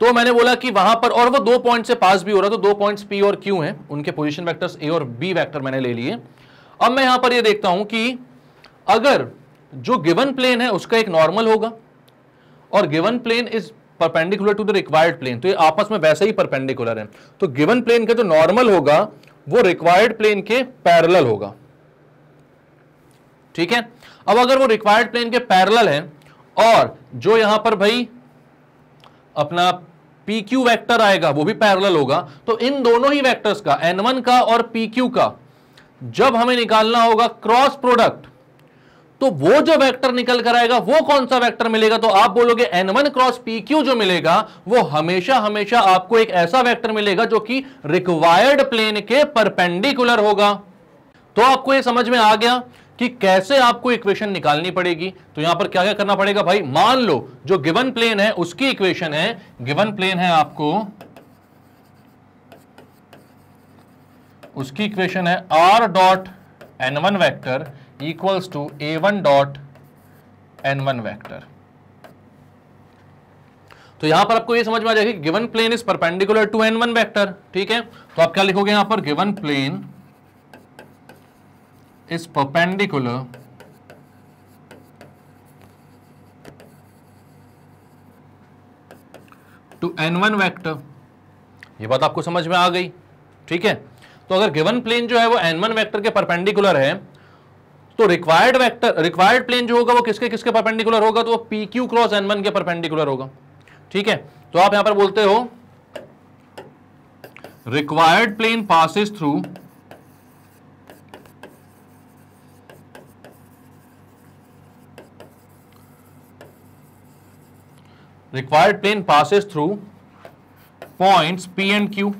तो मैंने बोला कि वहाँ पर, और वो दो पॉइंट से पास भी हो रहा तो दो पॉइंट्स पी और क्यू हैं। उनके पोजीशन वेक्टर्स ए और बी वेक्टर मैंने ले लिए। अब मैं यहाँ पर ये देखता हूँ कि अगर जो गिवन प्लेन है, उसका एक नॉर्मल होगा। और given plane is perpendicular to the required plane तो ये आपस में वैसे ही परपेंडिकुलर है। तो गिवन प्लेन का जो नॉर्मल होगा, वो रिक्वायर्ड प्लेन के पैरेलल होगा। ठीक है? अब अगर वो रिक्वायर्ड प्लेन के पैरेलल है, और जो यहाँ पर भाई अपना पी क्यू वैक्टर आएगा, वो भी पैरेलल होगा तो इन दोनों ही वेक्टर्स का एन वन का और पी क्यू का, जब हमें निकालना होगा क्रॉस प्रोडक्ट तो वो जो वेक्टर निकल कर आएगा, वो कौन सा वेक्टर मिलेगा? तो आप बोलोगे n one cross p q जो मिलेगा, वो हमेशा हमेशा आपको एक ऐसा वेक्टर मिलेगा जो कि रिक्वायर्ड प्लेन के परपेंडिकुलर होगा। तो आपको ये समझ में आ गया कि कैसे आपको इक्वेशन निकालनी पड़ेगी? तो यहाँ पर क्या क्या करना पड़ेगा भाई? मान लो, जो गिवन प्लेन है, उसकी इक्वेशन है गिवन प्लेन है आपको, उसकी इक्वेशन है r dot n one vector a one dot n one vector तो यहाँ पर आपको ये समझ में आ जाएगी given plane is perpendicular to n one vector ठीक है? तो आप क्या लिखोगे यहाँ पर? Given plane is perpendicular to n one vector ये बात आपको समझ में आ गई, ठीक है? तो अगर गिवन प्लेन जो है वो एन वन वैक्टर के परपेंडिकुलर है तो रिक्वायर्ड वेक्टर रिक्वायर्ड प्लेन जो होगा वो किसके किसके परपेंडिकुलर होगा? तो वो p q cross n one के परपेंडिकुलर होगा। ठीक है? तो आप यहाँ पर बोलते हो required plane passes through required plane passes through points p and q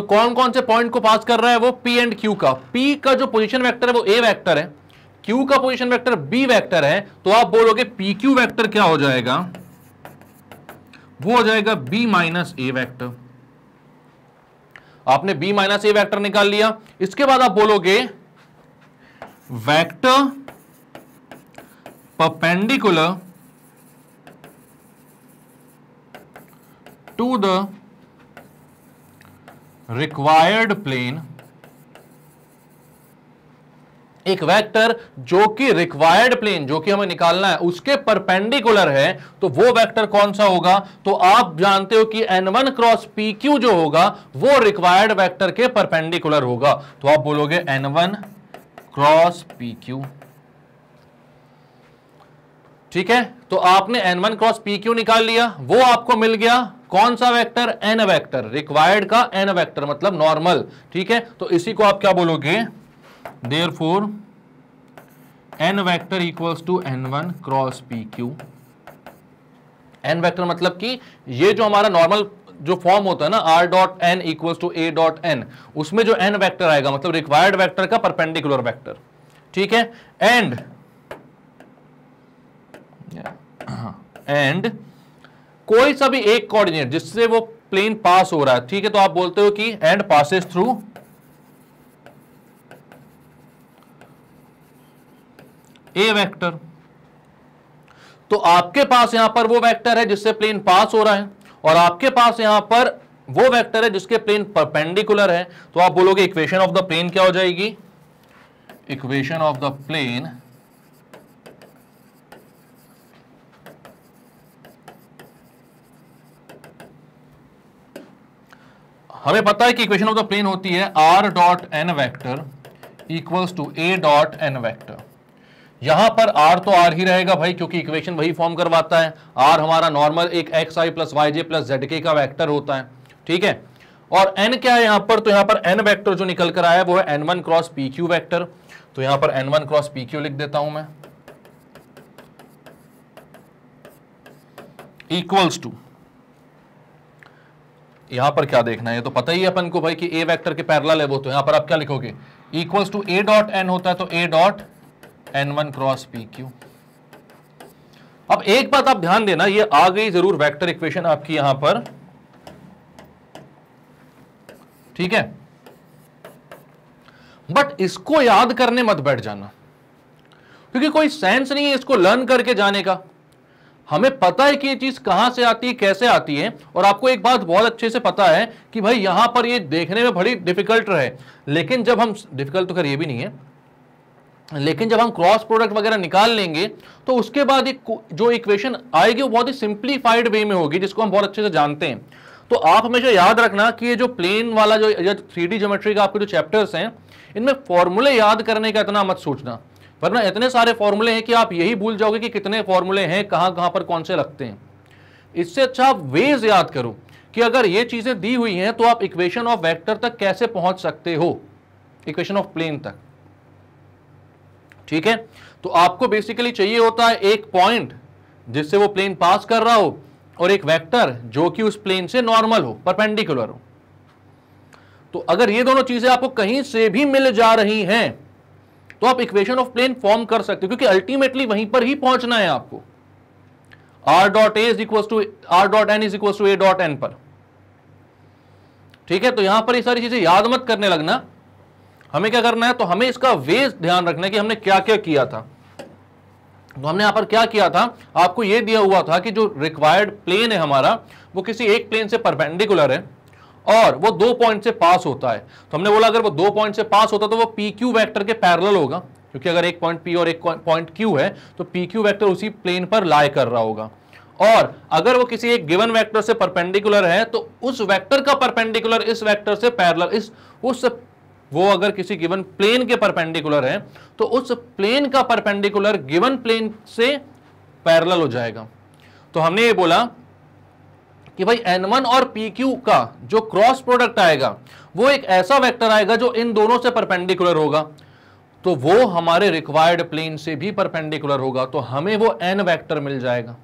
तो कौन कौन से पॉइंट को पास कर रहा है वो पी एंड क्यू का? पी का जो पोजिशन वैक्टर है वो ए वैक्टर है। क्यू का पोजिशन वैक्टर बी वैक्टर है तो आप बोलोगे पी क्यू वैक्टर क्या हो जाएगा? वो हो जाएगा बी माइनस ए वैक्टर आपने बी माइनस ए वैक्टर निकाल लिया। इसके बाद आप बोलोगे vector perpendicular to the required plane एक वेक्टर जो कि रिक्वायर्ड प्लेन जो कि हमें निकालना है, उसके परपेंडिकुलर है तो वो वेक्टर कौन सा होगा? तो आप जानते हो कि n one cross p q जो होगा, वो रिक्वायर्ड वेक्टर के परपेंडिकुलर होगा। तो आप बोलोगे n one cross p q ठीक है? तो आपने n one cross p q निकाल लिया, वो आपको मिल गया। कौन सा वेक्टर एन वेक्टर रिक्वायर्ड का एन वेक्टर मतलब नॉर्मल ठीक है? तो इसी को आप क्या बोलोगे? Therefore n vector equals to n one cross p q n vector मतलब कि ये जो हमारा नॉर्मल जो फॉर्म होता है ना r dot n equals to a dot n उसमें जो एन वैक्टर आएगा मतलब रिक्वायर्ड वैक्टर का परपेंडिकुलर वैक्टर ठीक है? एंड एंड कोई सा भी एक कोऑर्डिनेट जिससे वो प्लेन पास हो रहा है, ठीक है तो आप बोलते हो कि and passes through a vector तो आपके पास यहाँ पर वो वेक्टर है जिससे प्लेन पास हो रहा है और आपके पास यहाँ पर वो वेक्टर है जिसके प्लेन परपेंडिकुलर है तो आप बोलोगे इक्वेशन ऑफ़ द प्लेन क्या हो जाएगी? इक्वेशन ऑफ़ द प्लेन हमें पता है कि इक्वेशन ऑफ़ द प्लेन होती है r dot n vector equals to a dot n vector यहाँ पर आर तो आर ही रहेगा भाई, क्योंकि इक्वेशन वही फॉर्म करवाता है। आर हमारा नॉर्मल एक x i plus y j plus z k का वैक्टर होता है। ठीक है? और एन क्या है यहाँ पर? तो यहाँ पर एन वैक्टर जो निकल कर आया वो है n one cross p q vector तो यहाँ पर n one cross p q लिख देता हूँ मैं। इक्वल्स टू यहाँ पर क्या देखना है? तो पता ही अपन को भाई कि ए वेक्टर के पैरेलल है वो तो। यहाँ पर आप क्या लिखोगे? Equals to a dot n होता है तो a dot n one cross p q अब एक बात आप ध्यान देना, ये आ गई ज़रूर वेक्टर इक्वेशन आपकी यहाँ पर। ठीक है? बट इसको याद करने मत बैठ जाना। क्योंकि कोई सेंस नहीं है इसको लर्न करके जाने का। हमें पता है कि ये चीज़ कहाँ से आती है, कैसे आती है, और आपको एक बात बहुत अच्छे से पता है कि भाई यहाँ पर ये देखने में बड़ी डिफ़िकल्ट रहे। लेकिन जब हम डिफ़िकल्ट तो खैर ये भी नहीं है, लेकिन जब हम क्रॉस प्रोडक्ट वगैरह निकाल लेंगे तो उसके बाद एक जो इक्वेशन आएगी वो बहुत ही सिंप्लीफाइड वे में होगी, जिसको हम बहुत अच्छे से जानते हैं। तो आप हमेशा याद रखना कि ये जो प्लेन वाला जो थ्री डी जोमेट्री का आपके जो चैप्टर्स हैं, इनमें फॉर्मूले याद करने का इतना मत सोचना। वरना इतने सारे फॉर्मूले हैं कि आप यही भूल जाओगे कि कितने फॉर्मूले हैं, कहाँ कहाँ पर कौन से लगते हैं। इससे अच्छा आप वेज याद करो कि अगर ये चीज़ें दी हुई हैं तो आप इक्वेशन ऑफ़ वेक्टर तक कैसे पहुँच सकते हो? इक्वेशन ऑफ़ प्लेन तक। ठीक है? तो आपको बेसिकली चाहिए होता है एक पॉइंट जिससे वो प्लेन पास कर रहा हो और एक वेक्टर जो कि उस प्लेन से नॉर्मल हो परपेंडिकुलर हो। तो अगर ये दोनों चीज़ें आपको कहीं से भी मिल जा रही हैं तो आप इक्वेशन ऑफ़ प्लेन फॉर्म कर सकते हो, क्योंकि अल्टीमेटली वहीं पर ही पहुँचना है आपको। R dot a is equal to r dot n is equal to a dot n पर। ठीक है तो यहाँ पर ये सारी चीज़ें याद मत करने लगना। हमें क्या करना है तो हमें इसका वे ध्यान रखना है कि हमने क्या क्या किया था। तो हमने यहाँ पर क्या किया था, आपको यह दिया हुआ था कि जो रिक्वायर्ड प्लेन है हमारा, वो किसी एक प्लेन से परपेंडिकुलर है। और वो दो पॉइंट से पास होता है। तो हमने बोला, अगर वो दो पॉइंट से पास होता तो वो पी क्यू वैक्टर के पैरल होगा। क्योंकि अगर एक पॉइंट पी और एक पॉइंट क्यू है तो पी क्यू वैक्टर उसी प्लेन पर लाई कर रहा होगा। और अगर वो किसी एक गिवन वेक्टर से परपेंडिकुलर है तो उस वेक्टर का परपेंडिकुलर इस वेक्टर से पैरेलल इस, उस, वो अगर किसी गिवन प्लेन के परपेंडिकुलर है तो उस प्लेन का परपेंडिकुलर गिवन प्लेन से पैरेलल हो जाएगा। तो हमने ये बोला कि भाई N1 और PQ का जो क्रॉस प्रोडक्ट आएगा, वो एक ऐसा वेक्टर आएगा जो इन दोनों से परपेंडिकुलर होगा। तो वो हमारे रिक्वायर्ड प्लेन से भी परपेंडिकुलर होगा तो हमें वो एन वेक्टर मिल जाएगा।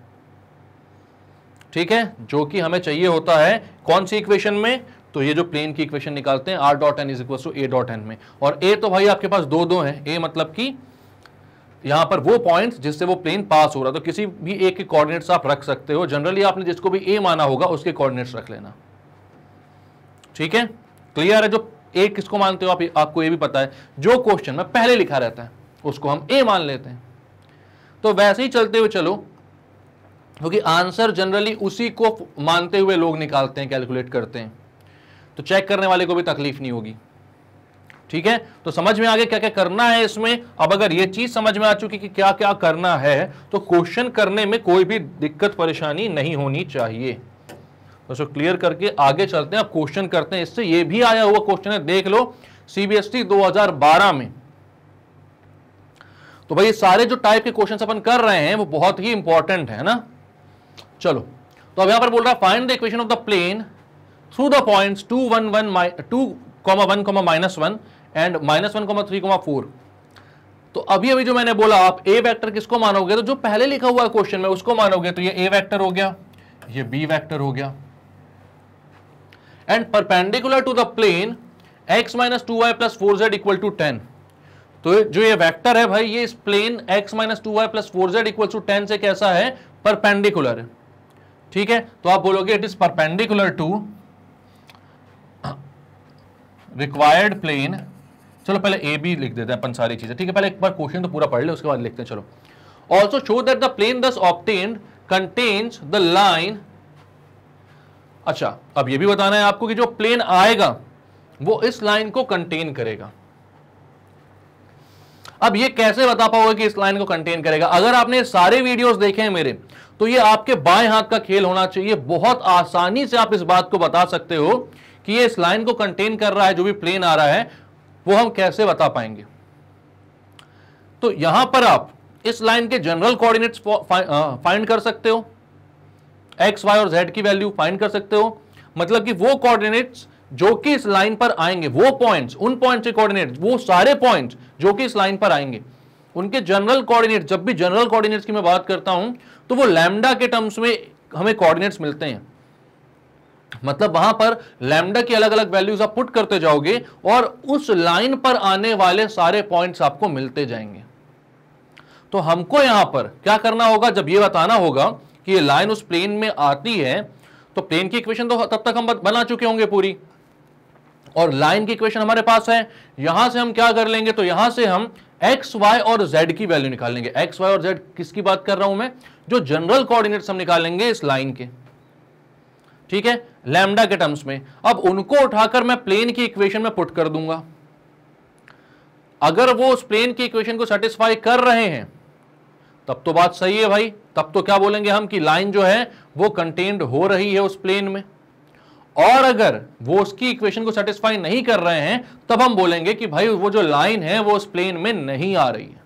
ठीक है? जो कि हमें चाहिए होता है कौन सी इक्वेशन में? तो ये जो प्लेन की इक्वेशन निकालते हैं r dot n is equal to a dot n में। और ए तो भाई आपके पास दो दो हैं। ए मतलब कि यहाँ पर वो पॉइंट्स जिससे वो प्लेन पास हो रहा तो किसी भी एक के कोऑर्डिनेट्स आप रख सकते हो। जनरली आपने जिसको भी ए माना होगा, उसके कोऑर्डिनेट्स रख लेना। ठीक है? क्लियर है? जो ए किसको मानते हो आप? आपको ये भी पता है। जो क्वेश्चन में पहले लिखा रहता है, उसको हम ए मान लेते हैं। तो वैसे ही चलते हुए चलो, क्योंकि आंसर जनरली उसी को मानते हुए लोग निकालते हैं कैलकुलेट करते हैं। तो चेक करने वाले को भी तकलीफ़ नहीं होगी। ठीक है? तो समझ में आगे क्या क्या करना है इसमें? अब अगर ये चीज़ समझ में आ चुकी कि क्या क्या करना है तो क्वेश्चन करने में कोई भी दिक्कत परेशानी नहीं होनी चाहिए। तो क्लियर करके आगे चलते हैं। अब क्वेश्चन करते हैं। इससे ये भी आया हुआ क्वेश्चन है। देख लो सीबीएसई 2012 में। तो भाई, ये सारे जो टाइप के क्वेश्चन अपन कर रहे हैं, वो बहुत ही इंपॉर्टेंट है ना? चलो तो अब यहाँ पर बोल रहा है find the equation of the plane through the points two one one two comma one comma minus one and minus one comma three comma four तो अभी अभी जो मैंने बोला, आप ए वेक्टर किसको मानोगे? तो जो पहले लिखा हुआ है क्वेश्चन में उसको मानोगे तो ये ए वेक्टर हो गया, ये बी वेक्टर हो गया। And perpendicular to the plane x minus two y plus four z equal to ten तो जो ये वेक्टर है भाई, ये इस plane x minus two y plus four z equal to ten से कैसा है? परपेंडिकुलर ठीक है? तो आप बोलोगे it is perpendicular to required plane चलो, पहले ए बी लिख देते हैं अपन सारी चीज़ें, ठीक है? पहले एक बार क्वेश्चन तो पूरा पढ़ ले, उसके बाद लिखते हैं, चलो। Also show that the plane thus obtained contains the line अच्छा अब ये भी बताना है आपको कि जो प्लेन आएगा, वो इस लाइन को कंटेन करेगा। अब ये कैसे बता पाओगे कि इस लाइन को कंटेन करेगा? अगर आपने सारे वीडियोस देखे हैं मेरे तो ये आपके बाएँ हाथ का खेल होना चाहिए। बहुत आसानी से आप इस बात को बता सकते हो कि ये इस लाइन को कंटेन कर रहा है, जो भी प्लेन आ रहा है वो हम कैसे बता पाएँगे? तो यहाँ पर आप इस लाइन के जनरल कोऑर्डिनेट्स फाइंड कर सकते हो। एक्स वाई और जेड की वैल्यू फाइंड कर सकते हो। मतलब कि वो कोऑर्डिनेट्स जो कि इस लाइन पर आएँगे, वो पॉइंट्स उन पॉइंट्स के कोऑर्डिनेट्स वो सारे पॉइंट्स जो कि इस लाइन पर आएँगे। उनके जनरल कोऑर्डिनेट जब भी जनरल कोऑर्डिनेट्स की मैं बात करता हूँ तो वो लैमडा के टर्म्स में हमें कोऑर्डिनेट्स मिलते हैं। मतलब वहाँ पर लैमडा की अलग अलग वैल्यूज़ आप पुट करते जाओगे और उस लाइन पर आने वाले सारे पॉइंट्स आपको मिलते जाएँगे। तो हमको यहाँ पर क्या करना होगा? जब ये बताना होगा कि ये लाइन उस प्लेन में आती है तो प्लेन की इक्वेशन तो तब तक हम बना चुके होंगे पूरी। और लाइन की इक्वेशन हमारे पास है। यहाँ से हम क्या कर लेंगे? तो यहाँ से हम एक्स वाई और जेड की वैल्यू निकाल लेंगे। एक्स वाई और जेड किसकी बात कर रहा हूँ मैं? जो जनरल कोऑर्डिनेट्स हम निकालेंगे इस लाइन के। ठीक है? लैमडा के टर्म्स में, अब उनको उठाकर मैं प्लेन की इक्वेशन में पुट कर दूँगा। अगर वो उस प्लेन की इक्वेशन को सेटिस्फाई कर रहे हैं, तब तो बात सही है भाई। तब तो क्या बोलेंगे हम कि लाइन जो है, वो कंटेन्ड हो रही है उस प्लेन में। और अगर वो उसकी इक्वेशन को सेटिस्फाई नहीं कर रहे हैं, तब हम बोलेंगे कि भाई वो जो लाइन है, वो उस प्लेन में नहीं आ रही है।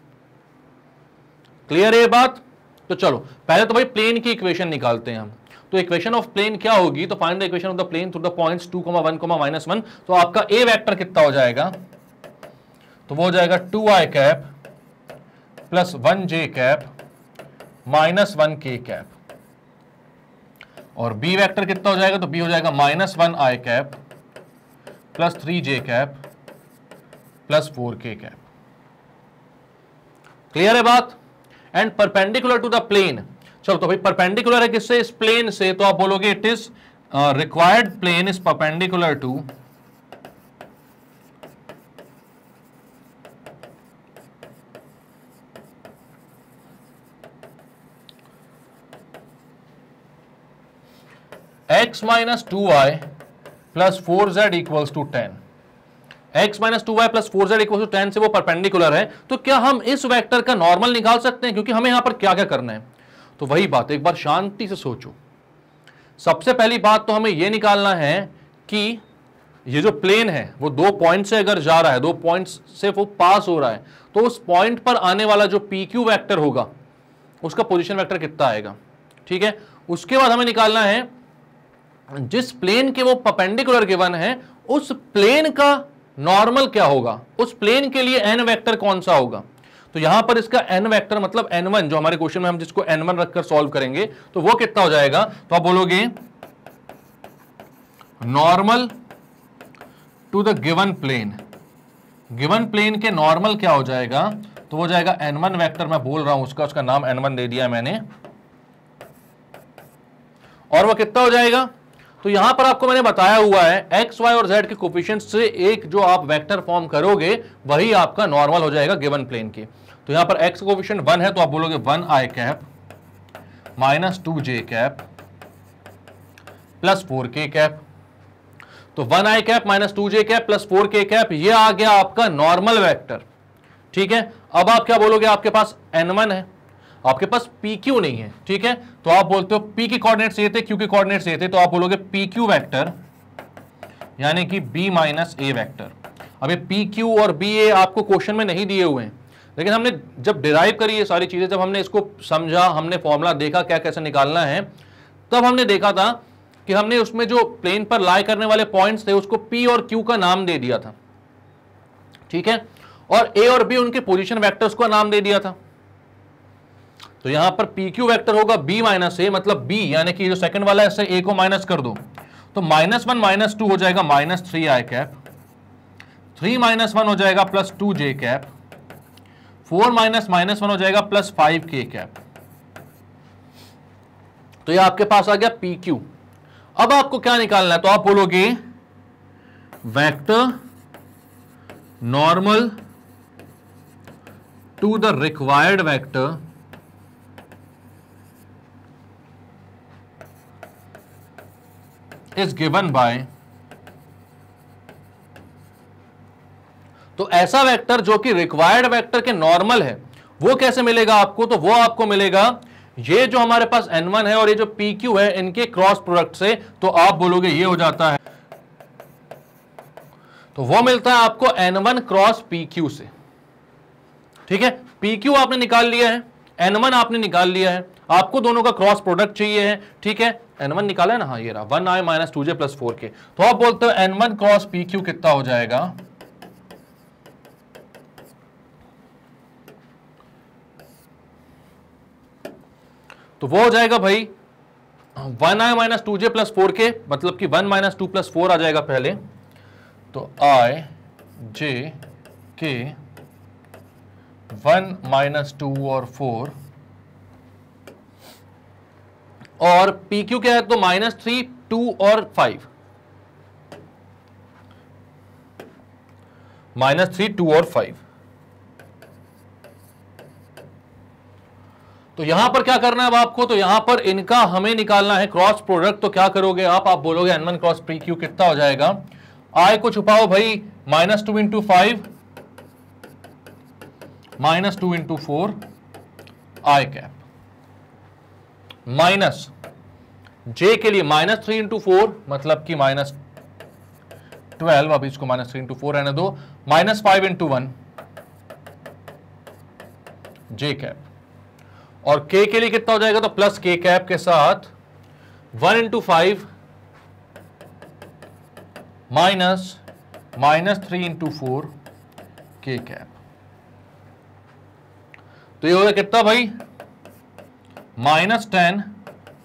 क्लियर है बात? तो चलो, पहले तो भाई प्लेन की इक्वेशन निकालते हैं हम। तो इक्वेशन ऑफ़ प्लेन क्या होगी? तो find the equation of the plane through the points two comma one comma minus one तो आपका ए वेक्टर कितना हो जाएगा? तो वो हो जाएगा two i cap plus one j cap minus one k cap और बी वेक्टर कितना हो जाएगा? तो बी हो जाएगा minus one i cap plus three j cap plus four k cap clear है बात? And perpendicular to the plane चलो तो भाई परपेंडिकुलर है किससे? इस प्लेन से तो आप बोलोगे it is required plane is perpendicular to x minus two y plus four z equals to ten x minus two y plus four z equal to ten से वो परपेंडिकुलर है तो क्या हम इस वेक्टर का नॉर्मल निकाल सकते हैं? क्योंकि हमें यहाँ पर क्या क्या करना है? तो वही बात, एक बार शांति से सोचो। सबसे पहली बात तो हमें यह निकालना है कि ये जो प्लेन है, वो दो पॉइंट से अगर जा रहा है, दो पॉइंट से वो पास हो रहा है तो उस पॉइंट पर आने वाला जो पी क्यू वैक्टर होगा, उसका पोजिशन वैक्टर कितना आएगा? ठीक है? उसके बाद हमें निकालना है, जिस प्लेन के वो पपेंडिकुलर गिवन है, उस प्लेन का नॉर्मल क्या होगा? उस प्लेन के लिए एन वेक्टर कौन सा होगा? तो यहाँ पर इसका एन वैक्टर मतलब एन वन जो हमारे क्वेश्चन में हम जिसको एन वन रखकर सॉल्व करेंगे तो वो कितना हो जाएगा? तो आप बोलोगे normal to the given plane given plane के नॉर्मल क्या हो जाएगा? तो वो जाएगा एन वन वैक्टर मैं बोल रहा हूँ उसका उसका नाम एन वन दे दिया मैंने। और वो कितना हो जाएगा? तो यहाँ पर आपको मैंने बताया हुआ है एक्स वाई और जेड के कोफिशियंट से एक जो आप वेक्टर फॉर्म करोगे, वही आपका नॉर्मल हो जाएगा गिवन प्लेन के। तो यहाँ पर एक्स कोफिशियंट वन है तो आप बोलोगे one i cap minus two j cap plus four k cap तो one i cap minus two j cap plus four k cap ये आ गया आपका नॉर्मल वेक्टर ठीक है? अब आप क्या बोलोगे? आपके पास एन वन है। आपके पास पी क्यू नहीं है, ठीक है? तो आप बोलते हो पी के कोऑर्डिनेट्स ये थे क्यू के कोऑर्डिनेट्स ये थे तो आप बोलोगे पी क्यू वैक्टर यानी कि बी माइनस ए वैक्टर अब ये पी क्यू और बी ए आपको क्वेश्चन में नहीं दिए हुए हैं। लेकिन हमने जब डिराइव करी ये सारी चीज़ें, जब हमने इसको समझा, हमने फॉर्मूला देखा क्या कैसे निकालना है, तब हमने देखा था कि हमने उसमें जो प्लेन पर लाई करने वाले पॉइंट्स थे, उसको पी और क्यू का नाम दे दिया था। ठीक है? और ए और बी उनके पोजिशन वैक्टर्स का नाम दे दिया था। तो यहाँ पर पी क्यू वैक्टर होगा बी माइनस ए मतलब बी यानी कि जो सेकंड वाला है ए को माइनस कर दो। तो माइनस वन माइनस टू हो जाएगा minus three i cap three minus one हो जाएगा plus two j cap four minus minus one हो जाएगा प्लस फाइव के कैप तो ये आपके पास आ गया पी क्यू अब आपको क्या निकालना है? तो आप बोलोगे vector normal to the required vector is given by तो ऐसा वेक्टर जो कि रिक्वायर्ड वेक्टर के नॉर्मल है, वो कैसे मिलेगा आपको? तो वो आपको मिलेगा, ये जो हमारे पास N1 है और ये जो PQ है, इनके क्रॉस प्रोडक्ट से तो आप बोलोगे ये हो जाता है। तो वो मिलता है आपको N1 क्रॉस PQ से। ठीक है? PQ आपने निकाल लिया है N1 आपने निकाल लिया है आपको दोनों का क्रॉस प्रोडक्ट चाहिए है, ठीक है? एन वन निकाला ना? हाँ ये रहा। One i minus two j plus four k. तो आप बोलते हो n one cross p q कितना हो जाएगा? तो वो हो जाएगा भाई, one i minus two j plus four k मतलब कि one minus two plus four आ जाएगा पहले। तो i j k one minus two और फोर और पी क्यू क्या है? तो माइनस थ्री टू और फाइव माइनस थ्री टू और फाइव तो यहाँ पर क्या करना है अब आपको? तो यहाँ पर इनका हमें निकालना है क्रॉस प्रोडक्ट तो क्या करोगे आप? आप बोलोगे n one cross p q कितना हो जाएगा? आई को छुपाओ भाई। Minus two into five minus two into four i cap minus j के लिए माइनस थ्री इंटू फोर मतलब कि माइनस ट्वेल्व, अब इसको माइनस थ्री इंटू फोर रहने दो। Minus five into one, j cap. और के के लिए कितना हो जाएगा? तो प्लस के कैप के साथ one into five minus minus three into four k cap. तो ये हो गया कितना भाई? Minus ten,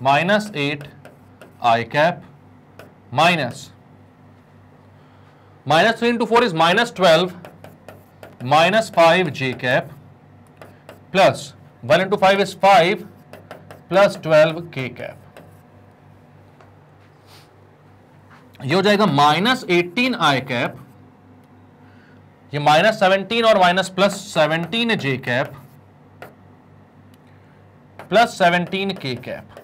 minus eight, i cap, minus. Minus three into four is minus twelve, minus five j cap, plus one into five is five, plus twelve k cap. ये हो जाएगा minus eighteen आई cap, ये minus seventeen और minus plus seventeen j cap plus seventeen k. Cap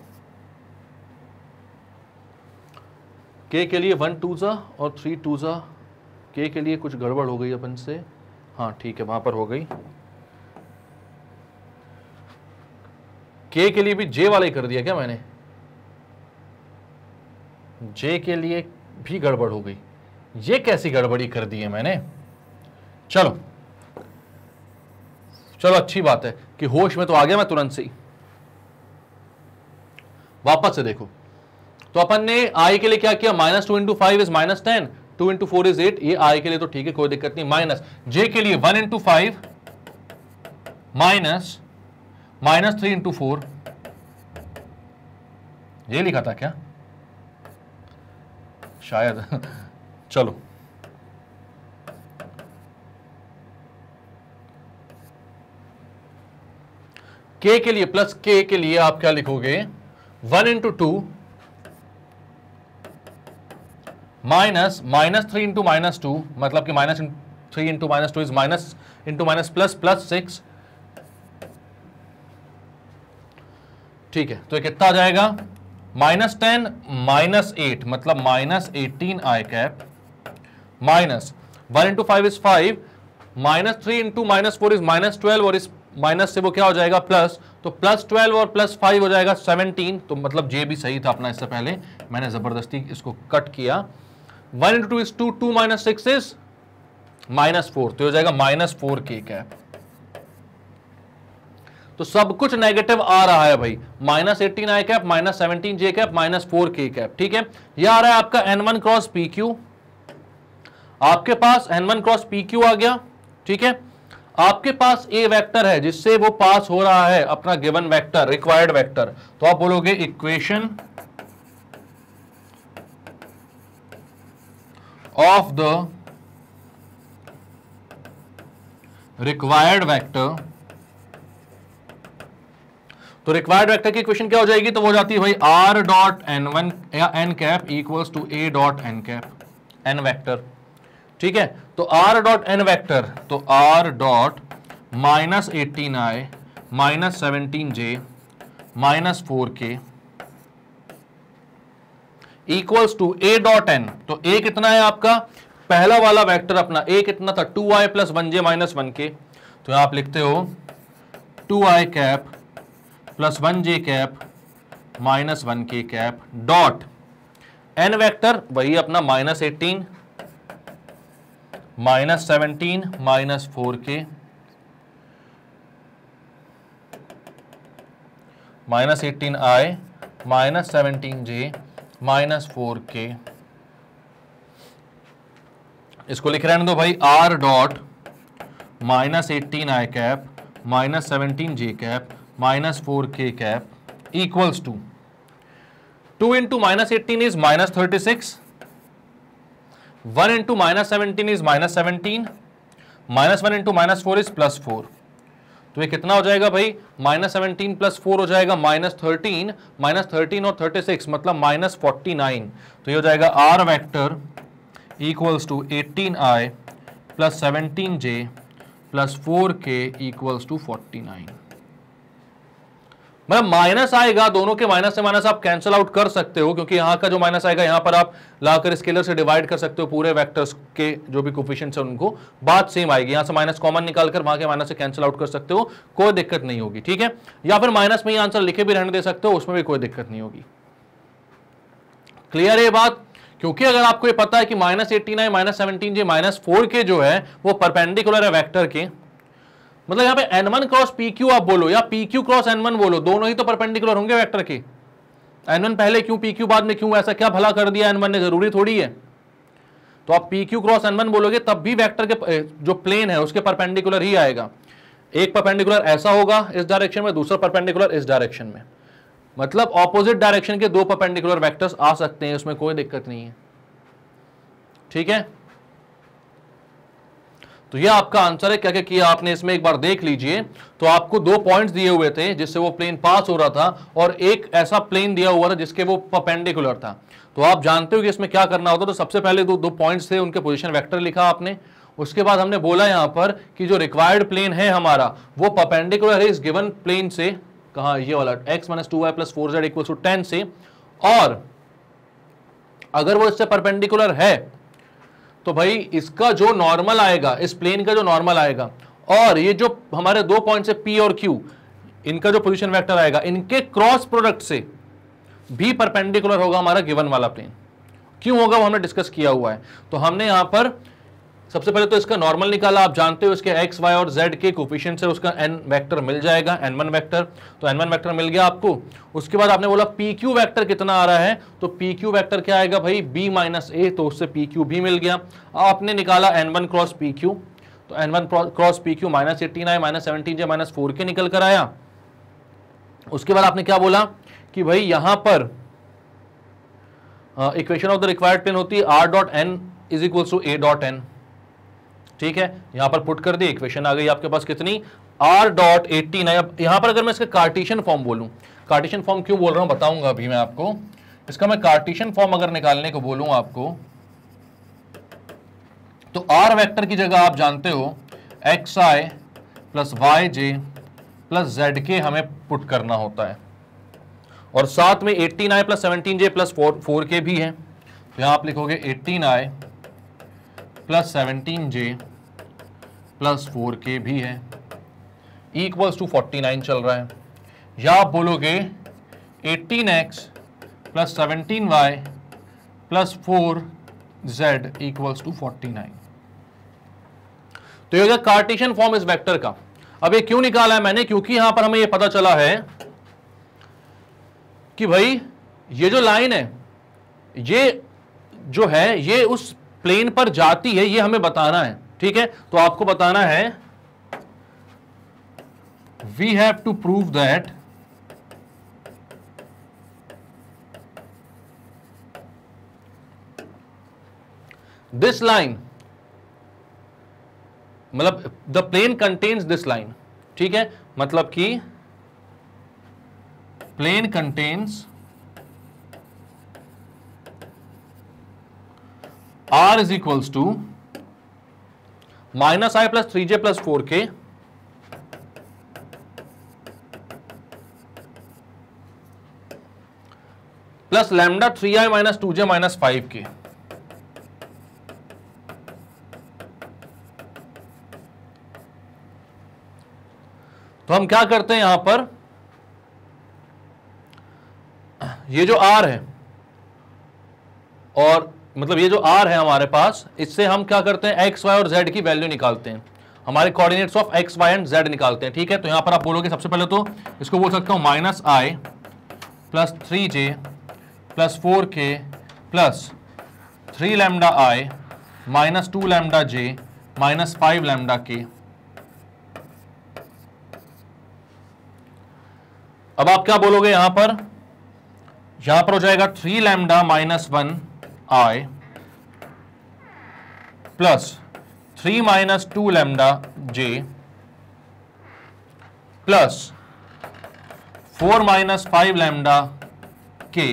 k के लिए one two ज़ा और three to ज़ा। के के लिए कुछ गड़बड़ हो गई अपन से। हाँ ठीक है, वहाँ पर हो गई। के के लिए भी जे वाला कर दिया क्या मैंने? जे के लिए भी गड़बड़ हो गई। ये कैसी गड़बड़ी कर दी है मैंने? चलो। चलो, अच्छी बात है कि होश में तो आ गया मैं तुरंत से ही। वापस से देखो। तो अपन ने आई के लिए क्या किया? Minus two into five is minus ten two into four is eight ये आई के लिए तो ठीक है, कोई दिक्कत नहीं। माइनस जे के लिए one into five minus minus three into four ये लिखा था क्या? शायद। चलो। के के लिए प्लस के के लिए आप क्या लिखोगे? One into two minus minus three into minus two मतलब कि minus three into minus two is minus into minus plus plus six ठीक है तो ये कितना आ जाएगा? माइनस टेन माइनस एट मतलब minus eighteen i cap minus one into five is five minus three into minus four is minus twelve और इस माइनस से वो क्या हो जाएगा? प्लस तो प्लस ट्वेल्व और प्लस फाइव हो जाएगा सेवनटीन तो मतलब जे भी सही था अपना इससे पहले। मैंने ज़बरदस्ती इसको कट किया। One into two is two two minus six is minus four तो हो जाएगा माइनस फोर के कैप तो सब कुछ नेगेटिव आ रहा है भाई। Minus eighteen i cap minus seventeen j cap minus four k cap ठीक है? यह आ रहा है आपका n one cross p q आपके पास n one cross p q आ गया। ठीक है? आपके पास ए वेक्टर है जिससे वो पास हो रहा है, अपना गिवन वेक्टर रिक्वायर्ड वेक्टर। तो आप बोलोगे equation of the required vector तो रिक्वायर्ड वेक्टर की इक्वेशन क्या हो जाएगी? तो वो जाती है भाई आर डॉट एन वन या n cap equals to a dot n cap n vector ठीक है? तो आर डॉट एन वैक्टर तो r dot minus eighteen i minus seventeen j minus four k equals to a dot n तो ए कितना है आपका? पहला वाला वेक्टर अपना ए कितना था? Two i plus one j minus one k तो आप लिखते हो two i cap plus one j cap minus one k cap dot n vector वही अपना minus eighteen minus seventeen, minus four k. Minus eighteen i minus seventeen j, minus four k. इसको लिख रहने दो भाई r dot minus eighteen i cap, minus seventeen j cap, minus four k cap equals to two into minus eighteen is minus thirty six. One into minus seventeen is minus seventeen minus one into minus four is plus four तो ये कितना हो जाएगा भाई? Minus seventeen plus four हो जाएगा minus thirteen minus thirteen और thirty six मतलब माइनस फोर्टी नाइन तो ये हो जाएगा r vector equals to eighteen i plus seventeen j plus four k equals to forty nine मतलब माइनस आएगा, दोनों के माइनस से माइनस आप कैंसिल आउट कर सकते हो, क्योंकि यहाँ का जो माइनस आएगा, यहाँ पर आप लाकर स्केलर से डिवाइड कर सकते हो, पूरे वेक्टर्स के जो भी कोफिशियंट्स है उनको, बात सेम आएगी। यहाँ से माइनस कॉमन निकालकर वहाँ के माइनस से कैंसिल आउट कर सकते हो, कोई दिक्कत नहीं होगी, ठीक है? या फिर माइनस में ही आंसर लिखे भी रहने दे सकते हो, उसमें भी कोई दिक्कत नहीं होगी। क्लियर है बात? क्योंकि अगर आपको ये पता है कि minus eighty nine minus seventeen j minus four k जो है, वो परपेंडिकुलर है वैक्टर के मतलब यहाँ पे n one cross p q आप बोलो, या p q cross n one बोलो, दोनों ही तो परपेंडिकुलर होंगे वेक्टर के। एन वन पहले क्यों पी बाद में क्यों, ऐसा क्या भला कर दिया एन वन ने? ज़रूरी थोड़ी है। तो आप क्यू क्रॉस एन वन बोलोगे, तब भी वेक्टर के जो प्लेन है, उसके परपेंडिकुलर ही आएगा। एक परपेंडिकुलर ऐसा होगा इस डायरेक्शन में, दूसरा परपेंडिकुलर इस डायरेक्शन में। मतलब ऑपोजिट डायरेक्शन के दो परपेंडिकुलर वेक्टर्स आ सकते हैं, उसमें कोई दिक्कत नहीं है। ठीक है? तो ये आपका आंसर है क्या क्या किया आपने इसमें? एक बार देख लीजिए। तो आपको दो पॉइंट्स दिए हुए थे, जिससे वो प्लेन पास हो रहा था, और एक ऐसा प्लेन दिया हुआ था, जिसके वो परपेंडिकुलर था। तो आप जानते हो कि इसमें क्या करना होता तो सबसे पहले दो दो पॉइंट्स थे, उनके पोजिशन वैक्टर लिखा आपने। उसके बाद हमने बोला यहाँ पर कि जो रिक्वायर्ड प्लेन है हमारा, वो परपेंडिकुलर है इस गिवन प्लेन से। कहा? ये वाला x minus two y plus four z equal to ten से। और अगर वो इससे परपेंडिकुलर है तो भाई इसका जो नॉर्मल आएगा, इस प्लेन का जो नॉर्मल आएगा, और ये जो हमारे दो पॉइंट है पी और क्यू इनका जो पोजिशन वैक्टर आएगा, इनके क्रॉस प्रोडक्ट से भी परपेंडिकुलर होगा हमारा गिवन वाला प्लेन क्यों होगा वो हमने डिस्कस किया हुआ है। तो हमने यहाँ पर सबसे पहले तो इसका नॉर्मल निकाला, आप जानते हो इसके एक्स वाई और जेड के कोफिशियंट से उसका एन वेक्टर मिल जाएगा एन वन वैक्टर तो एन वन वैक्टर मिल गया आपको। उसके बाद आपने बोला पी क्यू वैक्टर कितना आ रहा है? तो पी क्यू वैक्टर क्या आएगा भाई? बी माइनस ए तो उससे पी क्यू भी मिल गया। आपने निकाला n one cross p q तो n one cross p q minus eighteen i minus seventeen j minus four k निकल कर आया। उसके बाद आपने क्या बोला? कि भाई यहाँ पर equation of the required plane होती है r dot n is equal to a dot n ठीक है? यहाँ पर पुट कर दी इक्वेशन आ गई आपके पास कितनी? आर डॉट एटीन अब यहाँ पर अगर मैं इसका कार्टिशियन फॉर्म बोलूँ कार्टिशियन फॉर्म क्यों बोल रहा हूँ बताऊँगा अभी मैं आपको। इसका मैं कार्टिशियन फॉर्म अगर निकालने को बोलूँ आपको तो आर वेक्टर की जगह आप जानते हो x i plus y j plus z k हमें पुट करना होता है। और साथ में eighteen i plus seventeen j plus four k भी है। तो यहाँ आप लिखोगे eighteen i plus seventeen j plus four k भी है। इक्वल्स टू फोर्टी नाइन चल रहा है। या आप बोलोगे eighteen x plus seventeen y plus four z equals to forty nine तो ये कार्टेशियन फॉर्म इस वेक्टर का। अब ये क्यों निकाला है मैंने? क्योंकि यहाँ पर हमें ये पता चला है कि भाई, ये जो लाइन है, ये जो है, ये उस प्लेन पर जाती है, ये हमें बताना है। ठीक है? तो आपको बताना है we have to prove that this line मतलब the plane contains this line ठीक है? मतलब कि plane contains r is equals is equals to minus i plus 3j plus 4k plus lambda three i minus two j minus five k. तो हम क्या करते हैं यहाँ पर? ये जो आर है, और मतलब ये जो आर है हमारे पास, इससे हम क्या करते हैं? एक्स वाई और जेड की वैल्यू निकालते हैं। हमारे coordinates of x y and z निकालते हैं, ठीक है? तो यहाँ पर आप बोलोगे सबसे पहले तो इसको बोल सकता हूँ minus i plus three j plus four k plus three lambda i minus two lambda j minus five lambda k अब आप क्या बोलोगे यहाँ पर? यहाँ पर हो जाएगा three lambda minus one i plus three minus two lambda j plus four minus five lambda k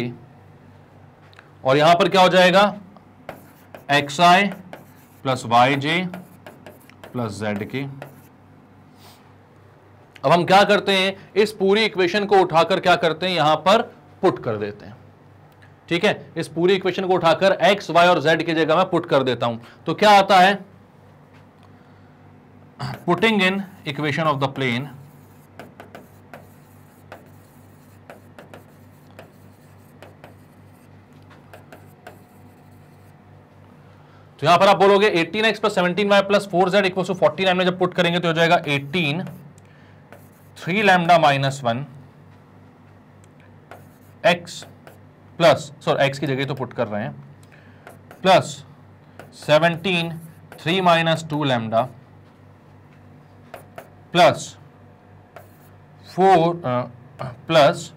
और यहाँ पर क्या हो जाएगा? X i plus y j plus z k अब हम क्या करते हैं? इस पूरी इक्वेशन को उठाकर क्या करते हैं? यहाँ पर पुट कर देते हैं। ठीक है? इस पूरी इक्वेशन को उठाकर एक्स वाई और जेड की जगह मैं पुट कर देता हूँ। तो क्या आता है? Putting in equation of the plane तो यहाँ पर आप बोलोगे 18x x plus seventeen y plus four z equal to forty nine में जब पुट करेंगे तो हो जाएगा 18 three lambda minus one x plus, sorry x की जगह तो पुट कर रहे हैं। Plus seventeen, three minus two lambda. Plus four plus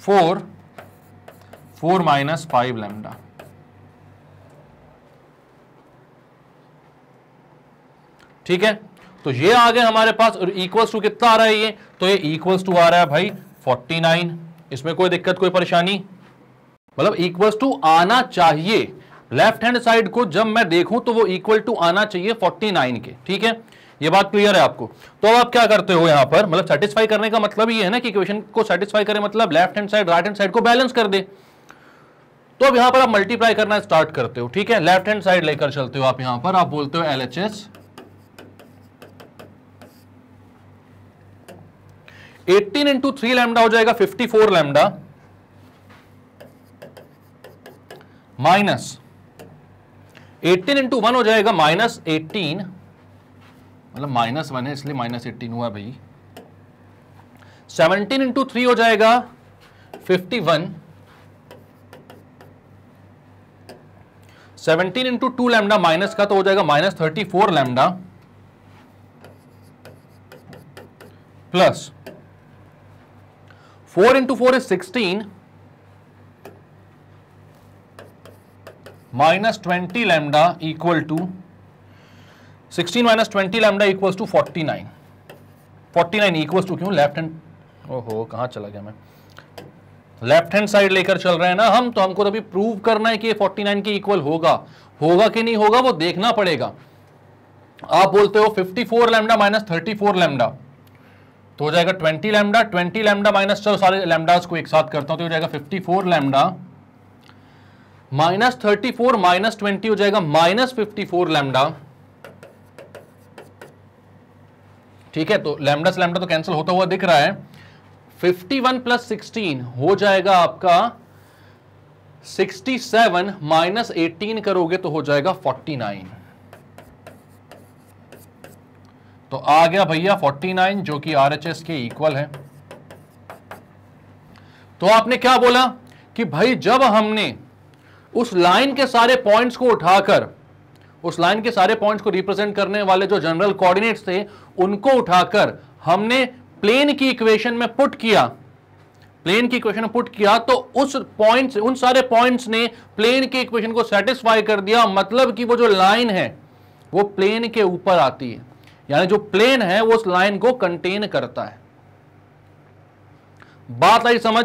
four four minus five lambda. ठीक है? तो ये आ गए हमारे पास, और इक्वल्स टू कितना आ रहा है ये? तो ये इक्वल्स टू आ रहा है भाई 49 इसमें कोई दिक्कत, कोई परेशानी? मतलब इक्वल टू आना चाहिए। लेफ़्ट हैंड साइड को जब मैं देखूँ तो वो इक्वल टू आना चाहिए 49 के, ठीक है? ये बात क्लियर है आपको? तो अब आप क्या करते हो यहाँ पर? मतलब सेटिस्फाई करने का मतलब ये है ना कि इक्वेशन को सेटिस्फाई करें मतलब left hand side right hand side को बैलेंस कर दे। तो अब यहाँ पर आप मल्टीप्लाई करना स्टार्ट करते हो, ठीक है? लेफ़्ट हैंड साइड लेकर चलते हो आप यहाँ पर। आप बोलते हो L H S eighteen into three lambda हो जाएगा fifty four lambda minus eighteen into one हो जाएगा, माइनस एटीन। मतलब माइनस वन है, इसलिए माइनस एटीन हुआ भाई। सेवनटीन इंटू थ्री हो जाएगा fifty one seventeen into two lambda minus का तो हो जाएगा, minus thirty four lambda plus four into four is sixteen. Minus twenty lambda equal to, sixteen minus twenty lambda equals to forty nine. Forty nine equals to क्यों? Left hand ओहो, कहाँ चला गया मैं? लेफ़्ट हैंड साइड लेकर चल रहे हैं ना हम तो हमको तो अभी प्रूव करना है कि ये 49 के इक्वल होगा। होगा कि नहीं होगा, वो देखना पड़ेगा। आप बोलते हो 54 four lambda minus thirty four lambda तो हो जाएगा 20 लैमडा 20 लैमडा माइनस चलो सारे लैमडास को एक साथ करता हूँ तो हो जाएगा 54 four lambda minus thirty four, minus twenty हो जाएगा, माइनस फिफ्टी फोर लैमडा। ठीक है तो लैमडा से लैमडा तो कैंसिल होता हुआ दिख रहा है। 51 प्लस सिक्सटीन हो जाएगा आपका 67 माइनस एटीन करोगे तो हो जाएगा 49 तो आ गया भैया 49 जो कि आरएचएस के इक्वल है। तो आपने क्या बोला कि भाई जब हमने उस लाइन के सारे पॉइंट्स को उठाकर, उस लाइन के सारे पॉइंट्स को रिप्रेजेंट करने वाले जो जनरल कोऑर्डिनेट्स थे, उनको उठाकर हमने प्लेन की इक्वेशन में पुट किया। प्लेन की इक्वेशन में पुट किया तो उस पॉइंट्स उन सारे पॉइंट्स ने प्लेन की इक्वेशन को सेटिस्फाई कर दिया। मतलब कि वो जो लाइन है, वो प्लेन के ऊपर आती है। यानी जो प्लेन है, वो उस लाइन को कंटेन करता है। बात आई समझ?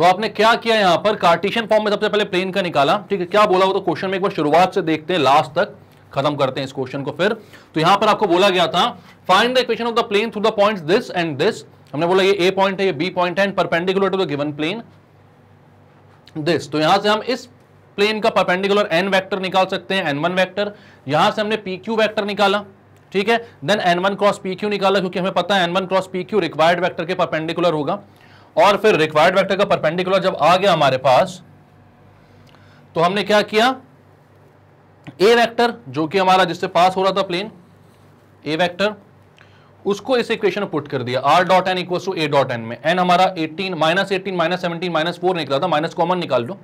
तो आपने क्या किया यहाँ पर? कार्टिशियन फॉर्म में सबसे पहले प्लेन का निकाला। ठीक है, क्या बोला वो तो क्वेश्चन में एक बार शुरुआत से देखते हैं लास्ट तक। खत्म करते हैं इस क्वेश्चन को फिर। तो यहाँ पर आपको बोला गया था find the equation of the plane through the points this and this हमने बोला ये ए पॉइंट है, ये बी पॉइंट है and perpendicular to the given plane this तो यहाँ से हम इस प्लेन का परपेंडिकुलर एन वेक्टर निकाल सकते हैं एन वन वैक्टर यहाँ से हमने पी क्यू वैक्टर निकाला, ठीक है? Then n one cross P Q निकाला, क्योंकि हमें पता है n one cross P Q required vector के परपेंडिकुलर होगा। और फिर रिक्वायर्ड वेक्टर का परपेंडिकुलर जब आ गया हमारे पास तो हमने क्या किया? ए वेक्टर जो कि हमारा जिससे पास हो रहा था प्लेन ए वेक्टर उसको इस इक्वेशन पुट कर दिया। R dot n equal to a dot n में। एन हमारा 18 minus eighteen minus seventeen minus four निकला था। माइनस कॉमन निकाल लो।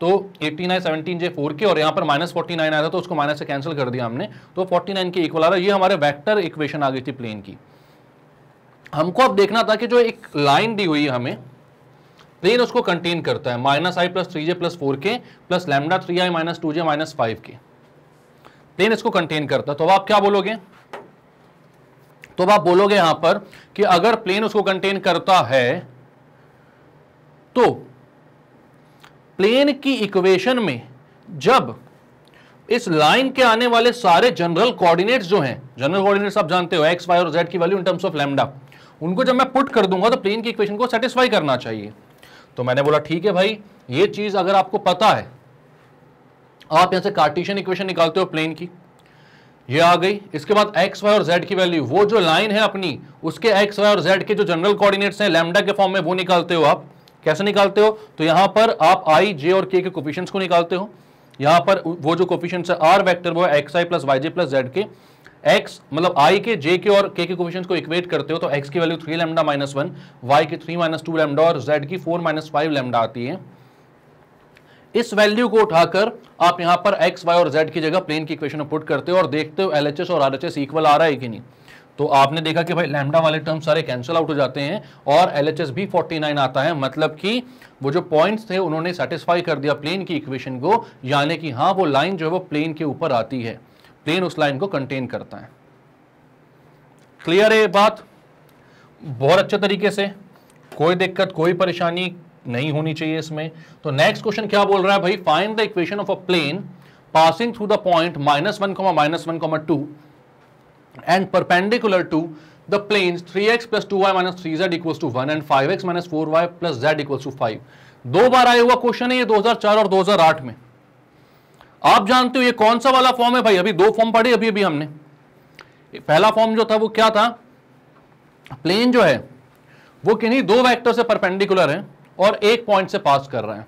तो 18 है 17 जे फोर के, और यहाँ पर माइनस फोर्टी आया था तो उसको माइनस से कैंसिल कर दिया हमने। तो 49 के इक्वल आ रहा है। ये हमारे वेक्टर इक्वेशन आ गई थी प्लेन की। हमको अब देखना था कि जो एक लाइन दी हुई है हमें प्लेन उसको कंटेन करता है। Minus i plus three j plus four k, plus lambda three i minus two j minus five k. Plane इसको कंटेन करता। है तो आप क्या बोलोगे? तो अब आप बोलोगे यहाँ पर कि अगर प्लेन उसको कंटेन करता है तो प्लेन की इक्वेशन में जब इस लाइन के आने वाले सारे जनरल कोऑर्डिनेट्स जो हैं जनरल कोऑर्डिनेट्स आप जानते हो एक्स वाई और जेड की value in terms of lambda उनको जब मैं पुट कर दूँगा तो प्लेन की इक्वेशन को सेटिस्फाई करना चाहिए। तो मैंने बोला, ठीक है भाई, ये चीज़ अगर आपको पता है, आप यहाँ से कार्टिशियन इक्वेशन निकालते हो प्लेन की, ये आ गई। इसके बाद एक्स वाई और जेड की वैल्यू वो जो लाइन है अपनी, उसके एक्स वाई और जेड के जो जनरल कोऑर्डिनेट्स हैं लैम्डा के फॉर्म में, वो निकालते हो आप। कैसे निकालते हो? तो यहाँ पर आप आई जे और के के कोफिशियंट्स को निकालते हो। यहाँ पर वो जो कोफिशियंट्स है आर वेक्टर वो x i plus y j plus z k. X मतलब आई के जे के और के के कोफिशियंट्स को इक्वेट करते हो तो एक्स की value three lambda minus one y की थ्री माइनस टू लेमडा और जेड की फोर माइनस फाइव लेमडा आती है। इस वैल्यू को उठाकर आप यहाँ पर एक्स वाई और जेड की जगह प्लेन की इक्वेशन में पुट करते हो और देखते हो एलएचएस और आरएचएस इक्वल आ रहा है कि नहीं। तो आपने देखा कि भाई लैम्डा वाले टर्म सारे कैंसिल आउट हो जाते हैं और एलएचएस भी 49 आता है। मतलब कि वो जो पॉइंट्स थे, उन्होंने सेटिस्फाई कर दिया प्लेन की इक्वेशन को, यानी कि हाँ वो लाइन जो है वो प्लेन के ऊपर आती है। प्लेन उस लाइन को कंटेन करता है। क्लियर है बात? बहुत अच्छे तरीके से। कोई दिक्कत, कोई परेशानी नहीं होनी चाहिए इसमें। तो नेक्स्ट क्वेश्चन क्या बोल रहा है? भाई find the equation of a plane passing through the point minus one comma minus one comma two and perpendicular to the planes 3x plus two y minus three z equals to one and five x minus four y plus z equals to five दो बार आया हुआ question है ये 2004 और 2008 में। आप जानते हो ये कौन सा वाला फॉर्म है भाई? अभी दो फॉर्म पढ़े अभी अभी हमने। पहला फॉर्म जो था वो क्या था? प्लेन जो है, वो किन्हीं दो वेक्टर से परपेंडिकुलर है और एक पॉइंट से पास कर रहा है।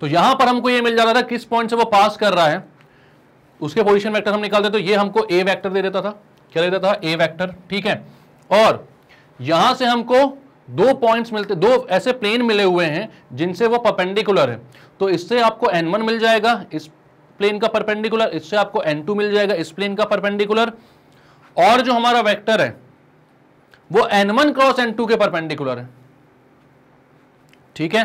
तो यहाँ पर हमको ये मिल जाता था किस पॉइंट से वो पास कर रहा है। उसके पोजीशन वेक्टर हम निकालते तो ये हमको ए वेक्टर दे देता था। क्या देता था? ए वेक्टर ठीक है? और यहाँ से हमको दो पॉइंट्स मिलते, दो ऐसे प्लेन मिले हुए हैं जिनसे वो परपेंडिकुलर है। तो इससे आपको एन वन मिल जाएगा, इस प्लेन का परपेंडिकुलर इससे आपको एन टू मिल जाएगा इस प्लेन का परपेंडिकुलर और जो हमारा वेक्टर है, वो n one cross n two के परपेंडिकुलर है। ठीक है?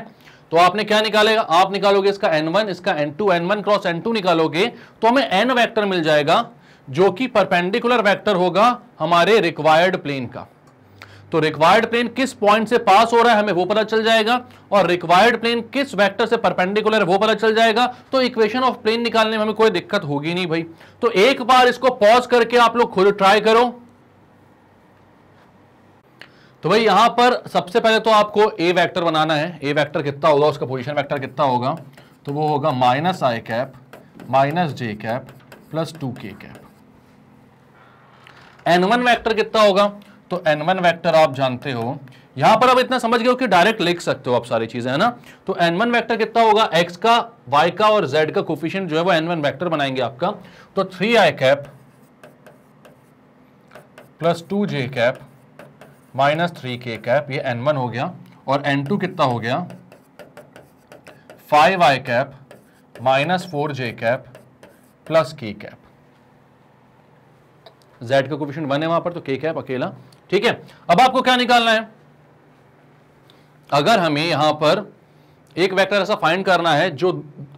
तो आपने क्या निकालेगा? आप निकालोगे इसका एन वन इसका n two n one cross n two निकालोगे तो हमें एन वेक्टर मिल जाएगा, जो कि परपेंडिकुलर वेक्टर होगा हमारे रिक्वायर्ड प्लेन का। तो रिक्वायर्ड प्लेन किस पॉइंट से पास हो रहा है हमें वो पता चल जाएगा और रिक्वायर्ड प्लेन किस वेक्टर से परपेंडिकुलर है वो पता चल जाएगा। तो इक्वेशन ऑफ़ प्लेन निकालने में हमें कोई दिक्कत होगी नहीं भाई। तो एक बार इसको पॉज करके आप लोग खुद ट्राई करो। तो भाई यहाँ पर सबसे पहले तो आपको ए वेक्टर बनाना है। ए वेक्टर कितना होगा, उसका पोजीशन वेक्टर कितना होगा? तो वो होगा minus i cap minus j cap plus two k cap n one vector कितना होगा? तो एन वन वैक्टर आप जानते हो। यहाँ पर आप इतना समझ गए हो कि डायरेक्ट लिख सकते हो आप सारी चीज़ें, है ना? तो एन वन वैक्टर कितना होगा? एक्स का वाई का और जेड का कोफिशियंट जो है वो एन वन वैक्टर बनाएँगे आपका। तो three i cap plus two j cap minus three k cap ये एन वन हो गया। और एन टू कितना हो गया? Five i cap minus four j cap plus k cap z का कोफिशियंट वन है वहाँ पर तो के कैप अकेला। ठीक है? अब आपको क्या निकालना है? अगर हमें यहाँ पर एक वेक्टर ऐसा फाइंड करना है जो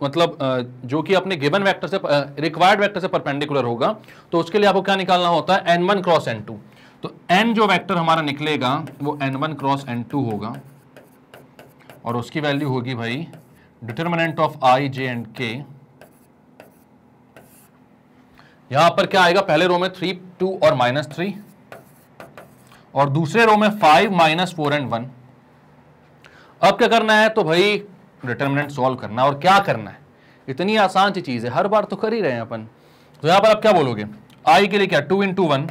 मतलब जो कि अपने गिवन वेक्टर से रिक्वायर्ड वेक्टर से परपेंडिकुलर होगा तो उसके लिए आपको क्या निकालना होता है? N one cross n two तो एन जो वेक्टर हमारा निकलेगा, वो n one cross n two होगा। और उसकी वैल्यू होगी भाई determinant of i j and k यहाँ पर क्या आएगा? पहले रो में थ्री टू और माइनस थ्री और दूसरे रो में five minus four and one अब क्या करना है? तो भाई डिटर्मिनेंट सॉल्व करना और क्या करना है? इतनी आसान सी चीज़ है। हर बार तो कर ही रहे हैं अपन। तो यहाँ पर आप क्या बोलोगे? आई के लिए क्या? टू इंटू वन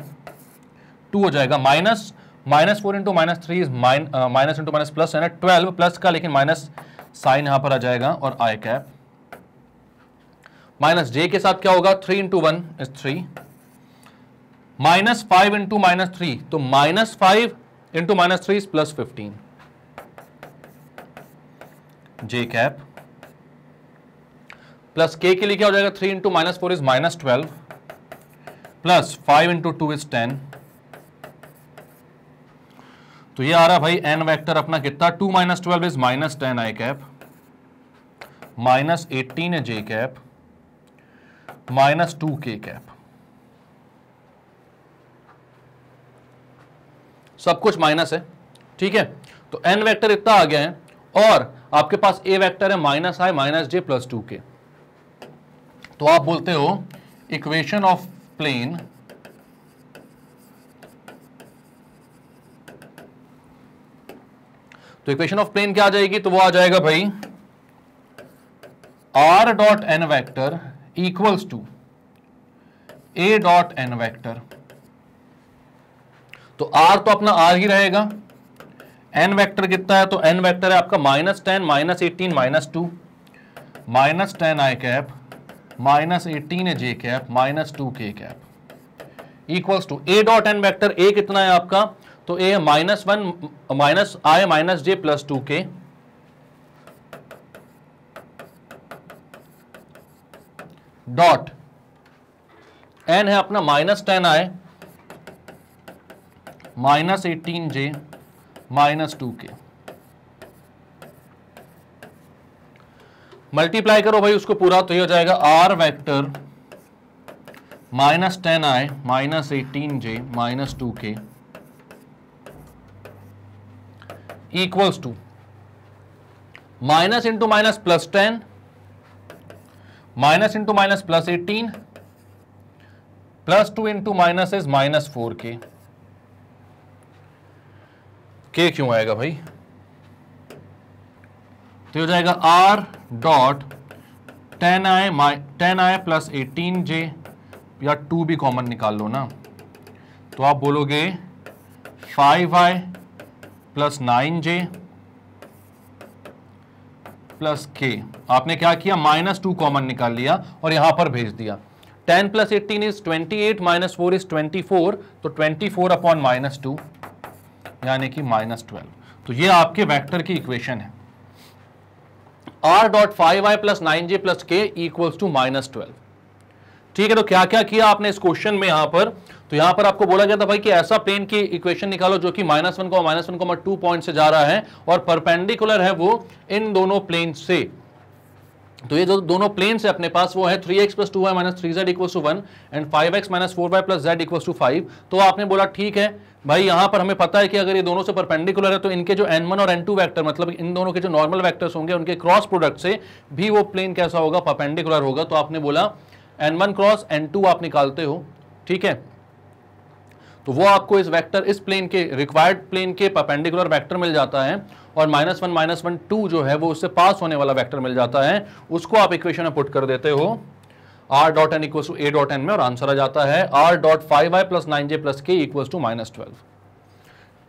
टू हो जाएगा minus minus four into minus three is minus into minus plus है ट्वेल्व प्लस का, लेकिन माइनस साइन यहाँ पर आ जाएगा और आई कैप माइनस जे के साथ क्या होगा? Three into one is three minus five into minus three तो minus five into minus three is plus fifteen. J cap. Plus k के लिए क्या हो जाएगा? Three into minus four is minus twelve. Plus five into two is ten. तो ये आ रहा भाई, एन वेक्टर अपना कितना? Two minus twelve is minus ten i cap. Minus eighteen है j cap. Minus two k cap. सब कुछ माइनस है, ठीक है? तो एन वेक्टर इतना आ गया है और आपके पास ए वेक्टर है, minus i minus j plus two k तो आप बोलते हो इक्वेशन ऑफ़ प्लेन तो इक्वेशन ऑफ़ प्लेन क्या आ जाएगी? तो वो आ जाएगा भाई r dot n vector equals to a dot n vector तो आर तो अपना आर ही रहेगा। एन वेक्टर कितना है? तो एन वेक्टर है आपका minus ten minus eighteen minus two minus ten i cap minus eighteen है j cap minus two k cap equals to a dot n vector a कितना है आपका? तो a minus one minus i minus j plus two k dot n है अपना minus ten i minus eighteen j minus two k. Multiply करो भाई, उसको पूरा तो ये हो जाएगा r vector minus ten i minus eighteen j minus two k equals to. Minus into minus plus ten, minus into minus plus eighteen, plus two into minus is minus four k. K क्यों आएगा भाई? तो हो जाएगा are dot ten i my ten i plus eighteen j या two भी common निकाल लो ना। तो आप बोलोगे five i plus nine j plus k आपने क्या किया? माइनस टू कॉमन निकाल लिया और यहाँ पर भेज दिया। Ten plus eighteen is twenty eight minus four is twenty four तो twenty four upon minus two यानी कि माइनस ट्वेल्व। तो ये आपके वेक्टर की इक्वेशन है। R dot five i plus nine j plus k equals to minus twelve ठीक है तो क्या क्या किया आपने इस क्वेश्चन में यहाँ पर? तो यहाँ पर आपको बोला गया था भाई कि ऐसा प्लेन की इक्वेशन निकालो जो कि माइनस वन को माइनस वन को टू पॉइंट से जा रहा है और परपेंडिकुलर है वो इन दोनों प्लेन से। तो ये जो दोनों प्लेन है अपने पास, वो है three x plus two y minus three z equal to one and five x minus four y plus z equal to five तो आपने बोला, ठीक है, भाई यहाँ पर हमें पता है कि अगर ये दोनों से परपेंडिकुलर है तो इनके जो एन वन और एन टू वैक्टर मतलब इन दोनों के जो नॉर्मल वैक्टर्स होंगे, उनके क्रॉस प्रोडक्ट से भी वो प्लेन कैसा होगा परपेंडिकुलर होगा। तो आपने बोला N one cross N two आप निकालते हो, ठीक है? तो वो आपको इस वेक्टर इस प्लेन के रिक्वायर्ड प्लेन के परपेंडिकुलर वेक्टर मिल जाता है और minus one minus one two जो है वो उससे पास होने वाला वेक्टर मिल जाता है। उसको आप इक्वेशन में पुट कर देते हो। R dot N equal to A dot N में और आंसर आ जाता है। R dot five I plus nine J plus K equal to minus twelve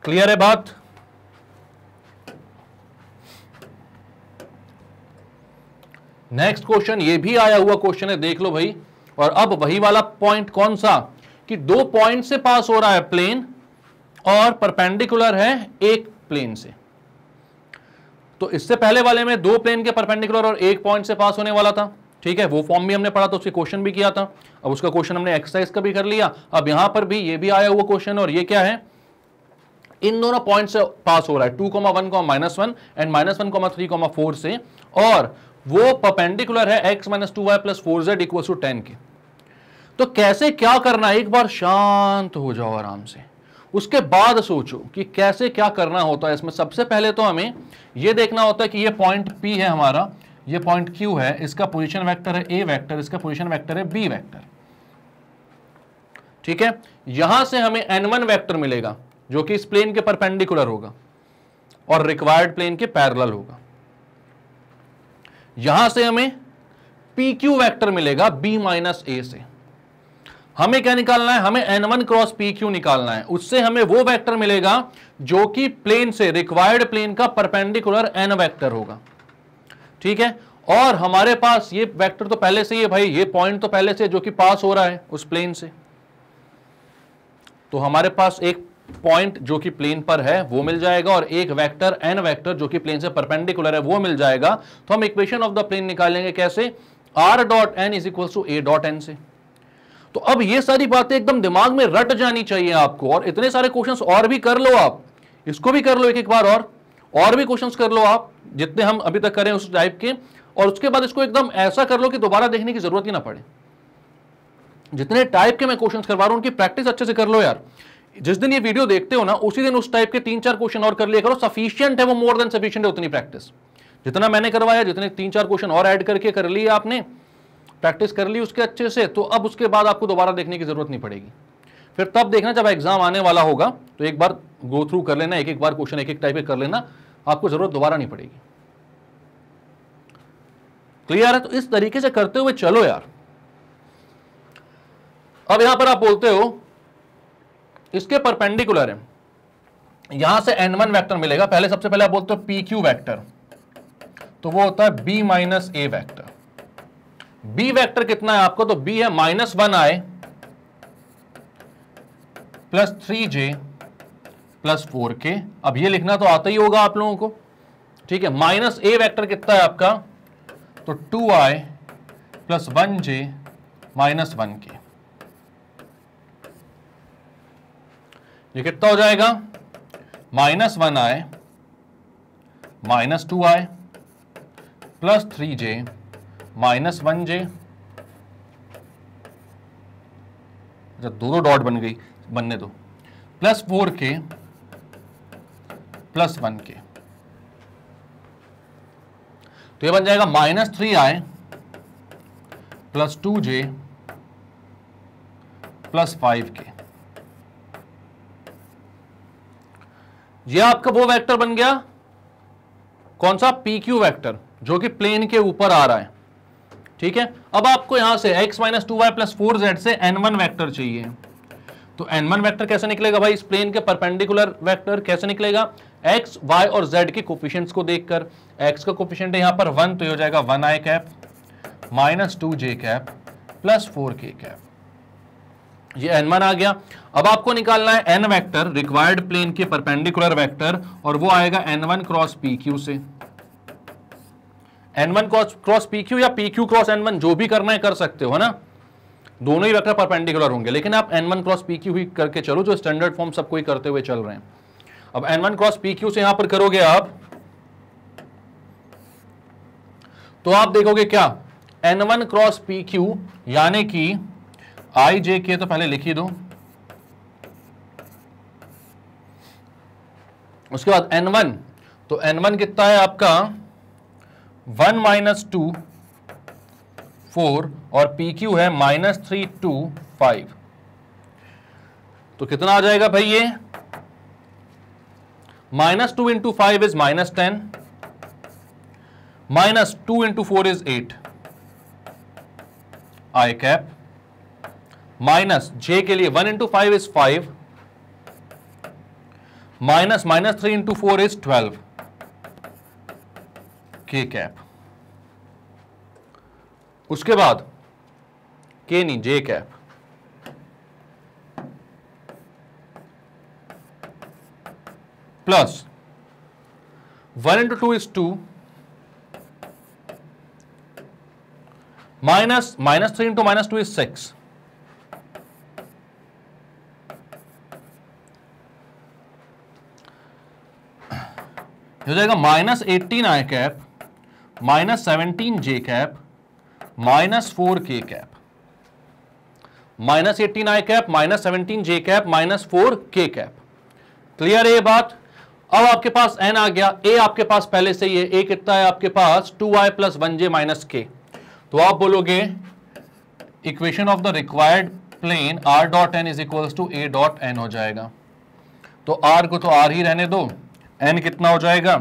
clear है बात? नेक्स्ट क्वेश्चन ये भी आया हुआ क्वेश्चन है, देख लो भाई। और अब वही वाला पॉइंट कौन सा? कि दो पॉइंट से पास हो रहा है प्लेन और परपेंडिकुलर है एक प्लेन से। तो इससे पहले वाले में दो प्लेन के परपेंडिकुलर और एक पॉइंट से पास होने वाला था। ठीक है, वो फॉर्म भी हमने पढ़ा था, उसके क्वेश्चन भी किया था। अब उसका क्वेश्चन हमने एक्सरसाइज का भी कर लिया। अब यहाँ पर भी ये भी आया हुआ क्वेश्चन और ये क्या है? इन दोनों पॉइंट से पास हो रहा है। Two comma one comma minus one and minus one comma three comma four से। और वो परपेंडिकुलर है X minus two Y plus four Z equal to ten के। तो कैसे क्या करना है? एक बार शांत हो जाओ आराम से। उसके बाद सोचो कि कैसे क्या करना होता है इसमें। सबसे पहले तो हमें यह देखना होता है कि ये पॉइंट पी है हमारा, ये पॉइंट क्यू है, इसका पोजीशन वेक्टर है ए वेक्टर इसका पोजीशन वेक्टर है बी वेक्टर ठीक है? यहाँ से हमें एन वन वैक्टर मिलेगा, जो कि इस प्लेन के परपेंडिकुलर होगा, और रिक्वायर्ड प्लेन के पैरेलल होगा। यहाँ से हमें पी क्यू वैक्टर मिलेगा बी माइनस ए से। हमें क्या निकालना है? हमें N one cross P Q निकालना है। उससे हमें वो वेक्टर मिलेगा जो कि प्लेन से रिक्वायर्ड प्लेन का परपेंडिकुलर एन वेक्टर होगा। ठीक है? और हमारे पास ये वेक्टर तो पहले से ही है भाई। ये पॉइंट तो पहले से जो कि पास हो रहा है उस प्लेन से। तो हमारे पास एक पॉइंट जो कि प्लेन पर है, वो मिल जाएगा और एक वेक्टर एन वेक्टर जो कि प्लेन से परपेंडिकुलर है, वो मिल जाएगा। तो हम इक्वेशन ऑफ़ द प्लेन निकालेंगे कैसे? R dot N is equal to A dot N से। तो अब ये सारी बातें एकदम दिमाग में रट जानी चाहिए आपको, और इतने सारे क्वेश्चंस और भी कर लो आप। इसको भी कर लो एक एक बार और और भी क्वेश्चंस कर लो आप, जितने हम अभी तक करें उस टाइप के, और उसके बाद इसको एकदम ऐसा कर लो कि दोबारा देखने की ज़रूरत ही ना पड़े। जितने टाइप के मैं क्वेश्चन करवा रहा हूँ, उनकी प्रैक्टिस अच्छे से कर लो यार। जिस दिन ये वीडियो देखते हो ना, उसी दिन उस टाइप के तीन चार क्वेश्चन और कर लिया करो। सफिशियंट है वो मोर देन सफिशियंट है उतनी प्रैक्टिस जितना मैंने करवाया, जितने तीन चार क्वेश्चन और ऐड करके कर लिया आपने प्रैक्टिस कर ली उसके अच्छे से तो अब उसके बाद आपको दोबारा देखने की ज़रूरत नहीं पड़ेगी। फिर तब देखना जब एग्ज़ाम आने वाला होगा तो एक बार गो थ्रू कर लेना एक एक बार क्वेश्चन एक एक टाइप कर लेना, आपको ज़रूरत दोबारा नहीं पड़ेगी। क्लियर है? तो इस तरीके से करते हुए चलो यार। अब यहाँ पर आप बोलते हो, इसके परपेंडिकुलर है। यहाँ से एन वन वैक्टर मिलेगा। पहले सबसे पहले आप बोलते हो पी क्यू वैक्टर तो वो होता है B minus A vector B vector कितना है आपको? तो बी है minus one I plus three J plus four K अब ये लिखना तो आता ही होगा आप लोगों को। ठीक है माइनस ए वेक्टर कितना है आपका? तो two I plus one J minus one K ये कितना हो जाएगा? Minus one I minus two I plus three J minus one J. अच्छा दो दो डॉट बन गई, बनने दो। Plus four K, plus one K. तो ये बन जाएगा minus three I plus two J, plus five K. ये आपका वो वेक्टर बन गया, कौन सा? पी क्यू वैक्टर, जो कि प्लेन के ऊपर आ रहा है। ठीक है? अब आपको यहाँ से x minus two Y plus four Z से एन वन वैक्टर चाहिए। तो एन वन वैक्टर कैसे निकलेगा भाई? इस प्लेन के परपेंडिकुलर वैक्टर कैसे निकलेगा? x, y और z के कोफिशियंट्स को देखकर। x का कोफिशियंट यहाँ पर वन तो हो जाएगा one I cap minus two J cap plus four K cap ये एन वन आ गया। अब आपको निकालना है एन वेक्टर रिक्वायर्ड प्लेन के परपेंडिकुलर वेक्टर और वो आएगा N one cross P Q से। N one cross P Q या P Q cross N one जो भी करना है कर सकते हो ना? दोनों ही वेक्टर परपेंडिकुलर होंगे, लेकिन आप N one cross P Q ही करके चलो, जो स्टैंडर्ड फॉर्म सबको ही करते हुए चल रहे हैं। अब N one cross P Q से यहाँ पर करोगे आप तो आप देखोगे क्या? N one cross P Q यानी कि आई जे के तो पहले लिख ही दो। उसके बाद एन वन तो एन वन कितना है आपका? वन माइनस टू फोर और पी क्यू है माइनस थ्री टू फाइव। तो कितना आ जाएगा भाई ये? Minus two into five is minus ten. Minus two into four is eight. I cap. Minus J के लिए one into five is five. Minus minus three into four is twelve. K cap. उसके बाद, के नहीं, J cap. Plus one into two is two minus minus three into minus two is six हो जाएगा minus eighteen I cap. Minus seventeen J cap, minus four K cap, minus eighteen I cap, minus seventeen J cap, minus four K cap. Clear है बात? अब आपके पास N आ गया। ए आपके पास पहले से ही है। ए कितना है आपके पास? Two I plus one J minus K तो आप बोलोगे equation of the required plane R dot N is equals to A dot N हो जाएगा। तो आर को तो आर ही रहने दो। एन कितना हो जाएगा?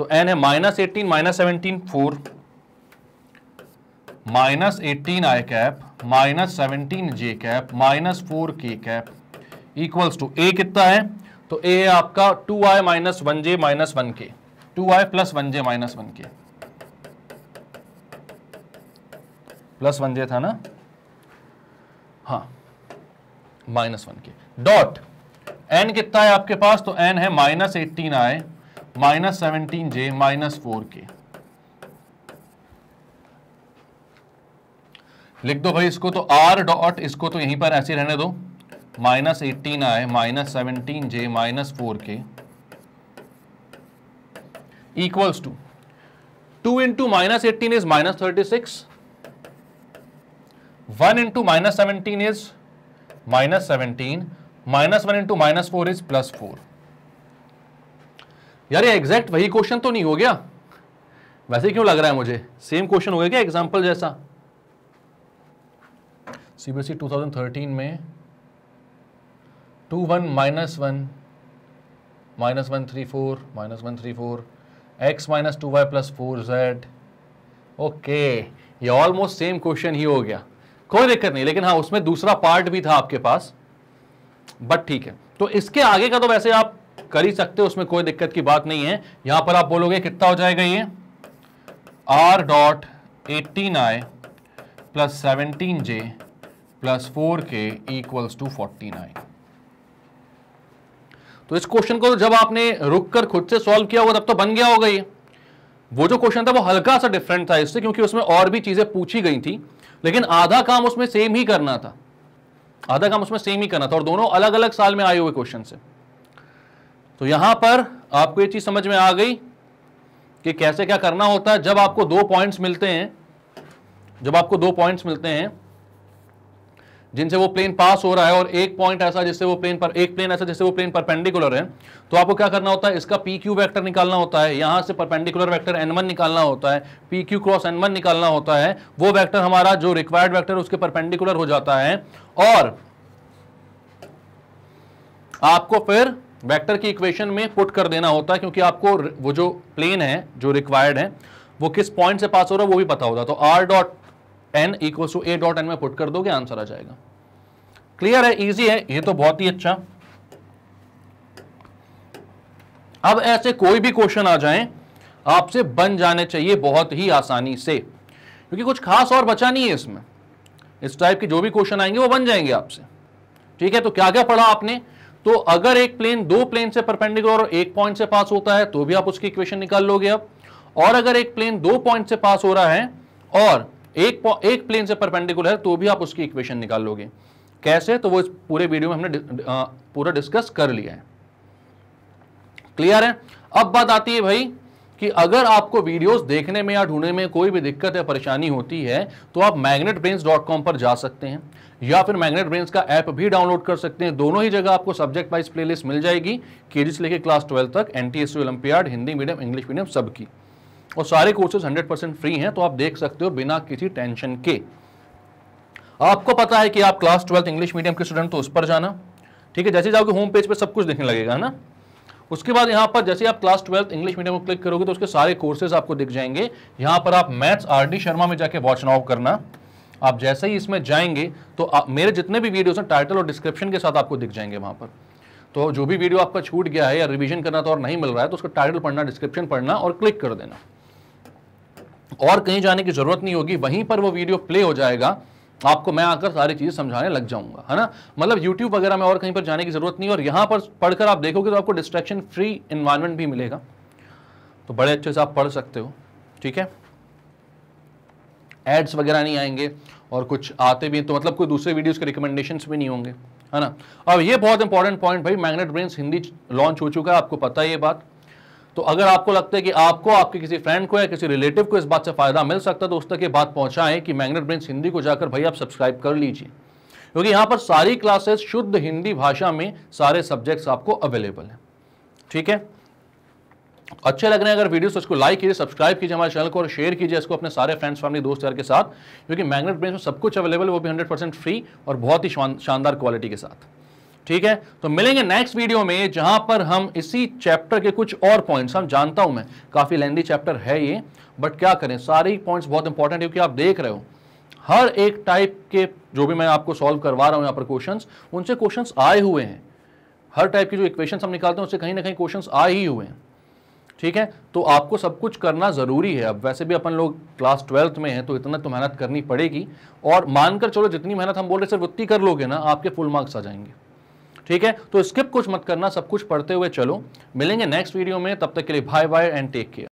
तो एन है minus eighteen, minus seventeen, four. Minus eighteen I cap minus seventeen J cap minus four K cap equals to A कितना है? तो ए है आपका two I minus one J minus one K two I plus one J minus one K plus one J था ना? हाँ minus one K dot N कितना है आपके पास? तो एन है minus eighteen I minus seventeen J minus four K. लिख दो भाई, इसको तो आर डॉट इसको तो यहीं पर ऐसे रहने दो। Minus eighteen I, minus seventeen J minus four K. Equals to two into minus eighteen is minus thirty six. One into minus seventeen is minus seventeen. Minus one into minus four is plus four यार ये exact वही question तो नहीं हो गया। वैसे क्यों लग रहा है मुझे? सेम क्वेश्चन हो गया क्या एग्ज़ाम्पल जैसा? सीबीएसई 2013 में two one minus one minus one three four minus one three four X minus two Y plus four Z okay ये ऑलमोस्ट सेम क्वेश्चन ही हो गया। कोई दिक्कत नहीं, लेकिन हाँ उसमें दूसरा पार्ट भी था आपके पास। बट ठीक है। तो इसके आगे का तो वैसे आप कर ही सकते हो, उसमें कोई दिक्कत की बात नहीं है। यहाँ पर आप बोलोगे, कितना हो जाएगा ये? R dot eighteen I plus seventeen J plus four K equals to fourteen I तो इस क्वेश्चन को जब आपने रुक कर खुद से सॉल्व किया होगा, तब तो बन गया होगा ये। वो जो क्वेश्चन था, वो हल्का सा डिफरेंट था इससे, क्योंकि उसमें और भी चीज़ें पूछी गई थी। लेकिन आधा काम उसमें सेम ही करना था। आधा काम उसमें सेम ही करना था, और दोनों अलग अलग साल में आए हुए क्वेश्चन से। तो यहाँ पर आपको ये चीज़ समझ में आ गई कि कैसे क्या करना होता है। जब आपको दो पॉइंट्स मिलते हैं, जब आपको दो पॉइंट्स मिलते हैं, जिनसे वो प्लेन पास हो रहा है और एक पॉइंट ऐसा जिससे वो प्लेन पर, एक प्लेन ऐसा जिससे वो प्लेन परपेंडिकुलर है तो आपको क्या करना होता है? इसका पी क्यू वैक्टर निकालना होता है। यहाँ से परपेंडिकुलर वैक्टर एन वन निकालना होता है। P Q cross N one निकालना होता है। वो वैक्टर हमारा जो रिक्वायर्ड वैक्टर उसके परपेंडिकुलर हो जाता है। और आपको फिर वेक्टर की इक्वेशन में पुट कर देना होता है, क्योंकि आपको वो जो प्लेन है, जो रिक्वायर्ड है, वो किस पॉइंट से पास हो रहा है, वो भी पता होता तो R dot N equal to A dot N में पुट कर दोगे आंसर आ जाएगा। क्लियर है? इजी है? ये तो बहुत ही अच्छा। अब ऐसे कोई भी क्वेश्चन आ जाए, आपसे बन जाने चाहिए बहुत ही आसानी से। क्योंकि कुछ खास और बचा नहीं है इसमें। इस टाइप के जो भी क्वेश्चन आएँगे, वो बन जाएँगे आपसे। ठीक है? तो क्या क्या पढ़ा आपने? तो अगर एक प्लेन दो प्लेन से परपेंडिकुलर और एक पॉइंट से पास होता है तो भी आप उसकी इक्वेशन निकाल लोगे अब। और अगर एक प्लेन दो पॉइंट से पास हो रहा है और एक एक प्लेन से परपेंडिकुलर है तो भी आप उसकी इक्वेशन निकाल लोगे। कैसे? तो वो इस पूरे वीडियो में हमने पूरा डिस्कस कर लिया है। क्लियर है? अब बात आती है भाई कि अगर आपको वीडियोस देखने में या ढूँढने में कोई भी दिक्कत या परेशानी होती है तो आप मैग्नेट पर जा सकते हैं। या फिर मैग्नेट ब्रेन्स का ऐप भी डाउनलोड कर सकते हैं। दोनों ही जगह आपको सब्जेक्ट वाइज प्लेलिस्ट मिल जाएगी के से लेकर क्लास ट्वेल्थ तक N T olympiad Hindi medium English medium सबकी। और सारे कोर्सेज 100 परसेंट फ्री हैं तो आप देख सकते हो बिना किसी टेंशन के। आपको पता है कि आप क्लास ट्वेल्थ इंग्लिश मीडियम के स्टूडेंट तो उस पर जाना। ठीक है, जैसे जाओगे होम पेज पे सब कुछ देखने लगेगा, है ना? उसके बाद यहाँ पर जैसे आप क्लास ट्वेल्थ इंग्लिश मीडियम को क्लिक करोगे तो उसके सारे कोर्सेज आपको दिख जाएँगे। यहाँ पर आप मैथ्स आर डी शर्मा में जाके वॉच नाउ करना। आप जैसे ही इसमें जाएँगे तो आ, मेरे जितने भी वीडियोस हैं टाइटल और डिस्क्रिप्शन के साथ आपको दिख जाएँगे वहाँ पर। तो जो भी वीडियो आपका छूट गया है या रिवीजन करना तो और नहीं मिल रहा है तो उसका टाइटल पढ़ना डिस्क्रिप्शन पढ़ना और क्लिक कर देना। और कहीं जाने की ज़रूरत नहीं होगी वहीं पर वो वीडियो प्ले हो जाएगा। आपको मैं आकर सारी चीज़ें समझाने लग जाऊँगा, है ना? मतलब यूट्यूब वगैरह में और कहीं पर जाने की ज़रूरत नहीं और यहाँ पर पढ़कर आप देखोगे तो आपको डिस्ट्रैक्शन फ्री इन्वायरमेंट भी मिलेगा। तो बड़े अच्छे से आप पढ़ सकते हो, ठीक है? एड्स वगैरह नहीं आएँगे, और कुछ आते भी तो मतलब कोई दूसरे वीडियोस के रिकमेंडेशन भी नहीं होंगे, है ना? अब ये बहुत इंपॉर्टेंट पॉइंट भाई मैग्नेट ब्रेन्स हिंदी लॉन्च हो चुका है, आपको पता है ये बात? तो अगर आपको लगता है कि आपको, आपके किसी फ्रेंड को या किसी रिलेटिव को इस बात से फ़ायदा मिल सकता है तो उस तक ये बात पहुंचाएँ कि मैग्नेट ब्रेन्स हिंदी को जाकर भाई आप सब्सक्राइब कर लीजिए। क्योंकि यहाँ पर सारी क्लासेस शुद्ध हिंदी भाषा में सारे सब्जेक्ट्स आपको अवेलेबल है। ठीक है? अच्छे लग रहे हैं अगर वीडियो तो उसको लाइक कीजिए सब्सक्राइब कीजिए हमारे चैनल को और शेयर कीजिए इसको अपने सारे फ्रेंड्स फैमिली दोस्त, यार के साथ। क्योंकि मैग्नेट ब्रेन में सब कुछ अवेलेबल है, वो भी हंड्रेड परसेंट फ्री और बहुत ही शानदार क्वालिटी के साथ। ठीक है? तो मिलेंगे नेक्स्ट वीडियो में, जहाँ पर हम इसी चैप्टर के कुछ और पॉइंट्स हम जानता हूँ मैं, काफ़ी लेंदी चैप्टर है ये बट क्या करें? सारे पॉइंट्स बहुत इंपॉर्टेंट है, क्योंकि आप देख रहे हो। हर एक टाइप के जो भी मैं आपको सॉल्व करवा रहा हूँ यहाँ पर क्वेश्चन उनसे क्वेश्चन आए हुए हैं। हर टाइप की जो इक्वेशन हम निकालते हैं, उससे कहीं ना कहीं क्वेश्चन आए ही हुए हैं। ठीक है? तो आपको सब कुछ करना ज़रूरी है। अब वैसे भी अपन लोग क्लास ट्वेल्थ में हैं तो इतना तो मेहनत करनी पड़ेगी। और मानकर चलो, जितनी मेहनत हम बोल रहे सिर्फ़ उतनी कर लोगे ना, आपके फुल मार्क्स आ जाएँगे। ठीक है? तो स्किप कुछ मत करना, सब कुछ पढ़ते हुए चलो। मिलेंगे नेक्स्ट वीडियो में, तब तक के लिए bye bye and take care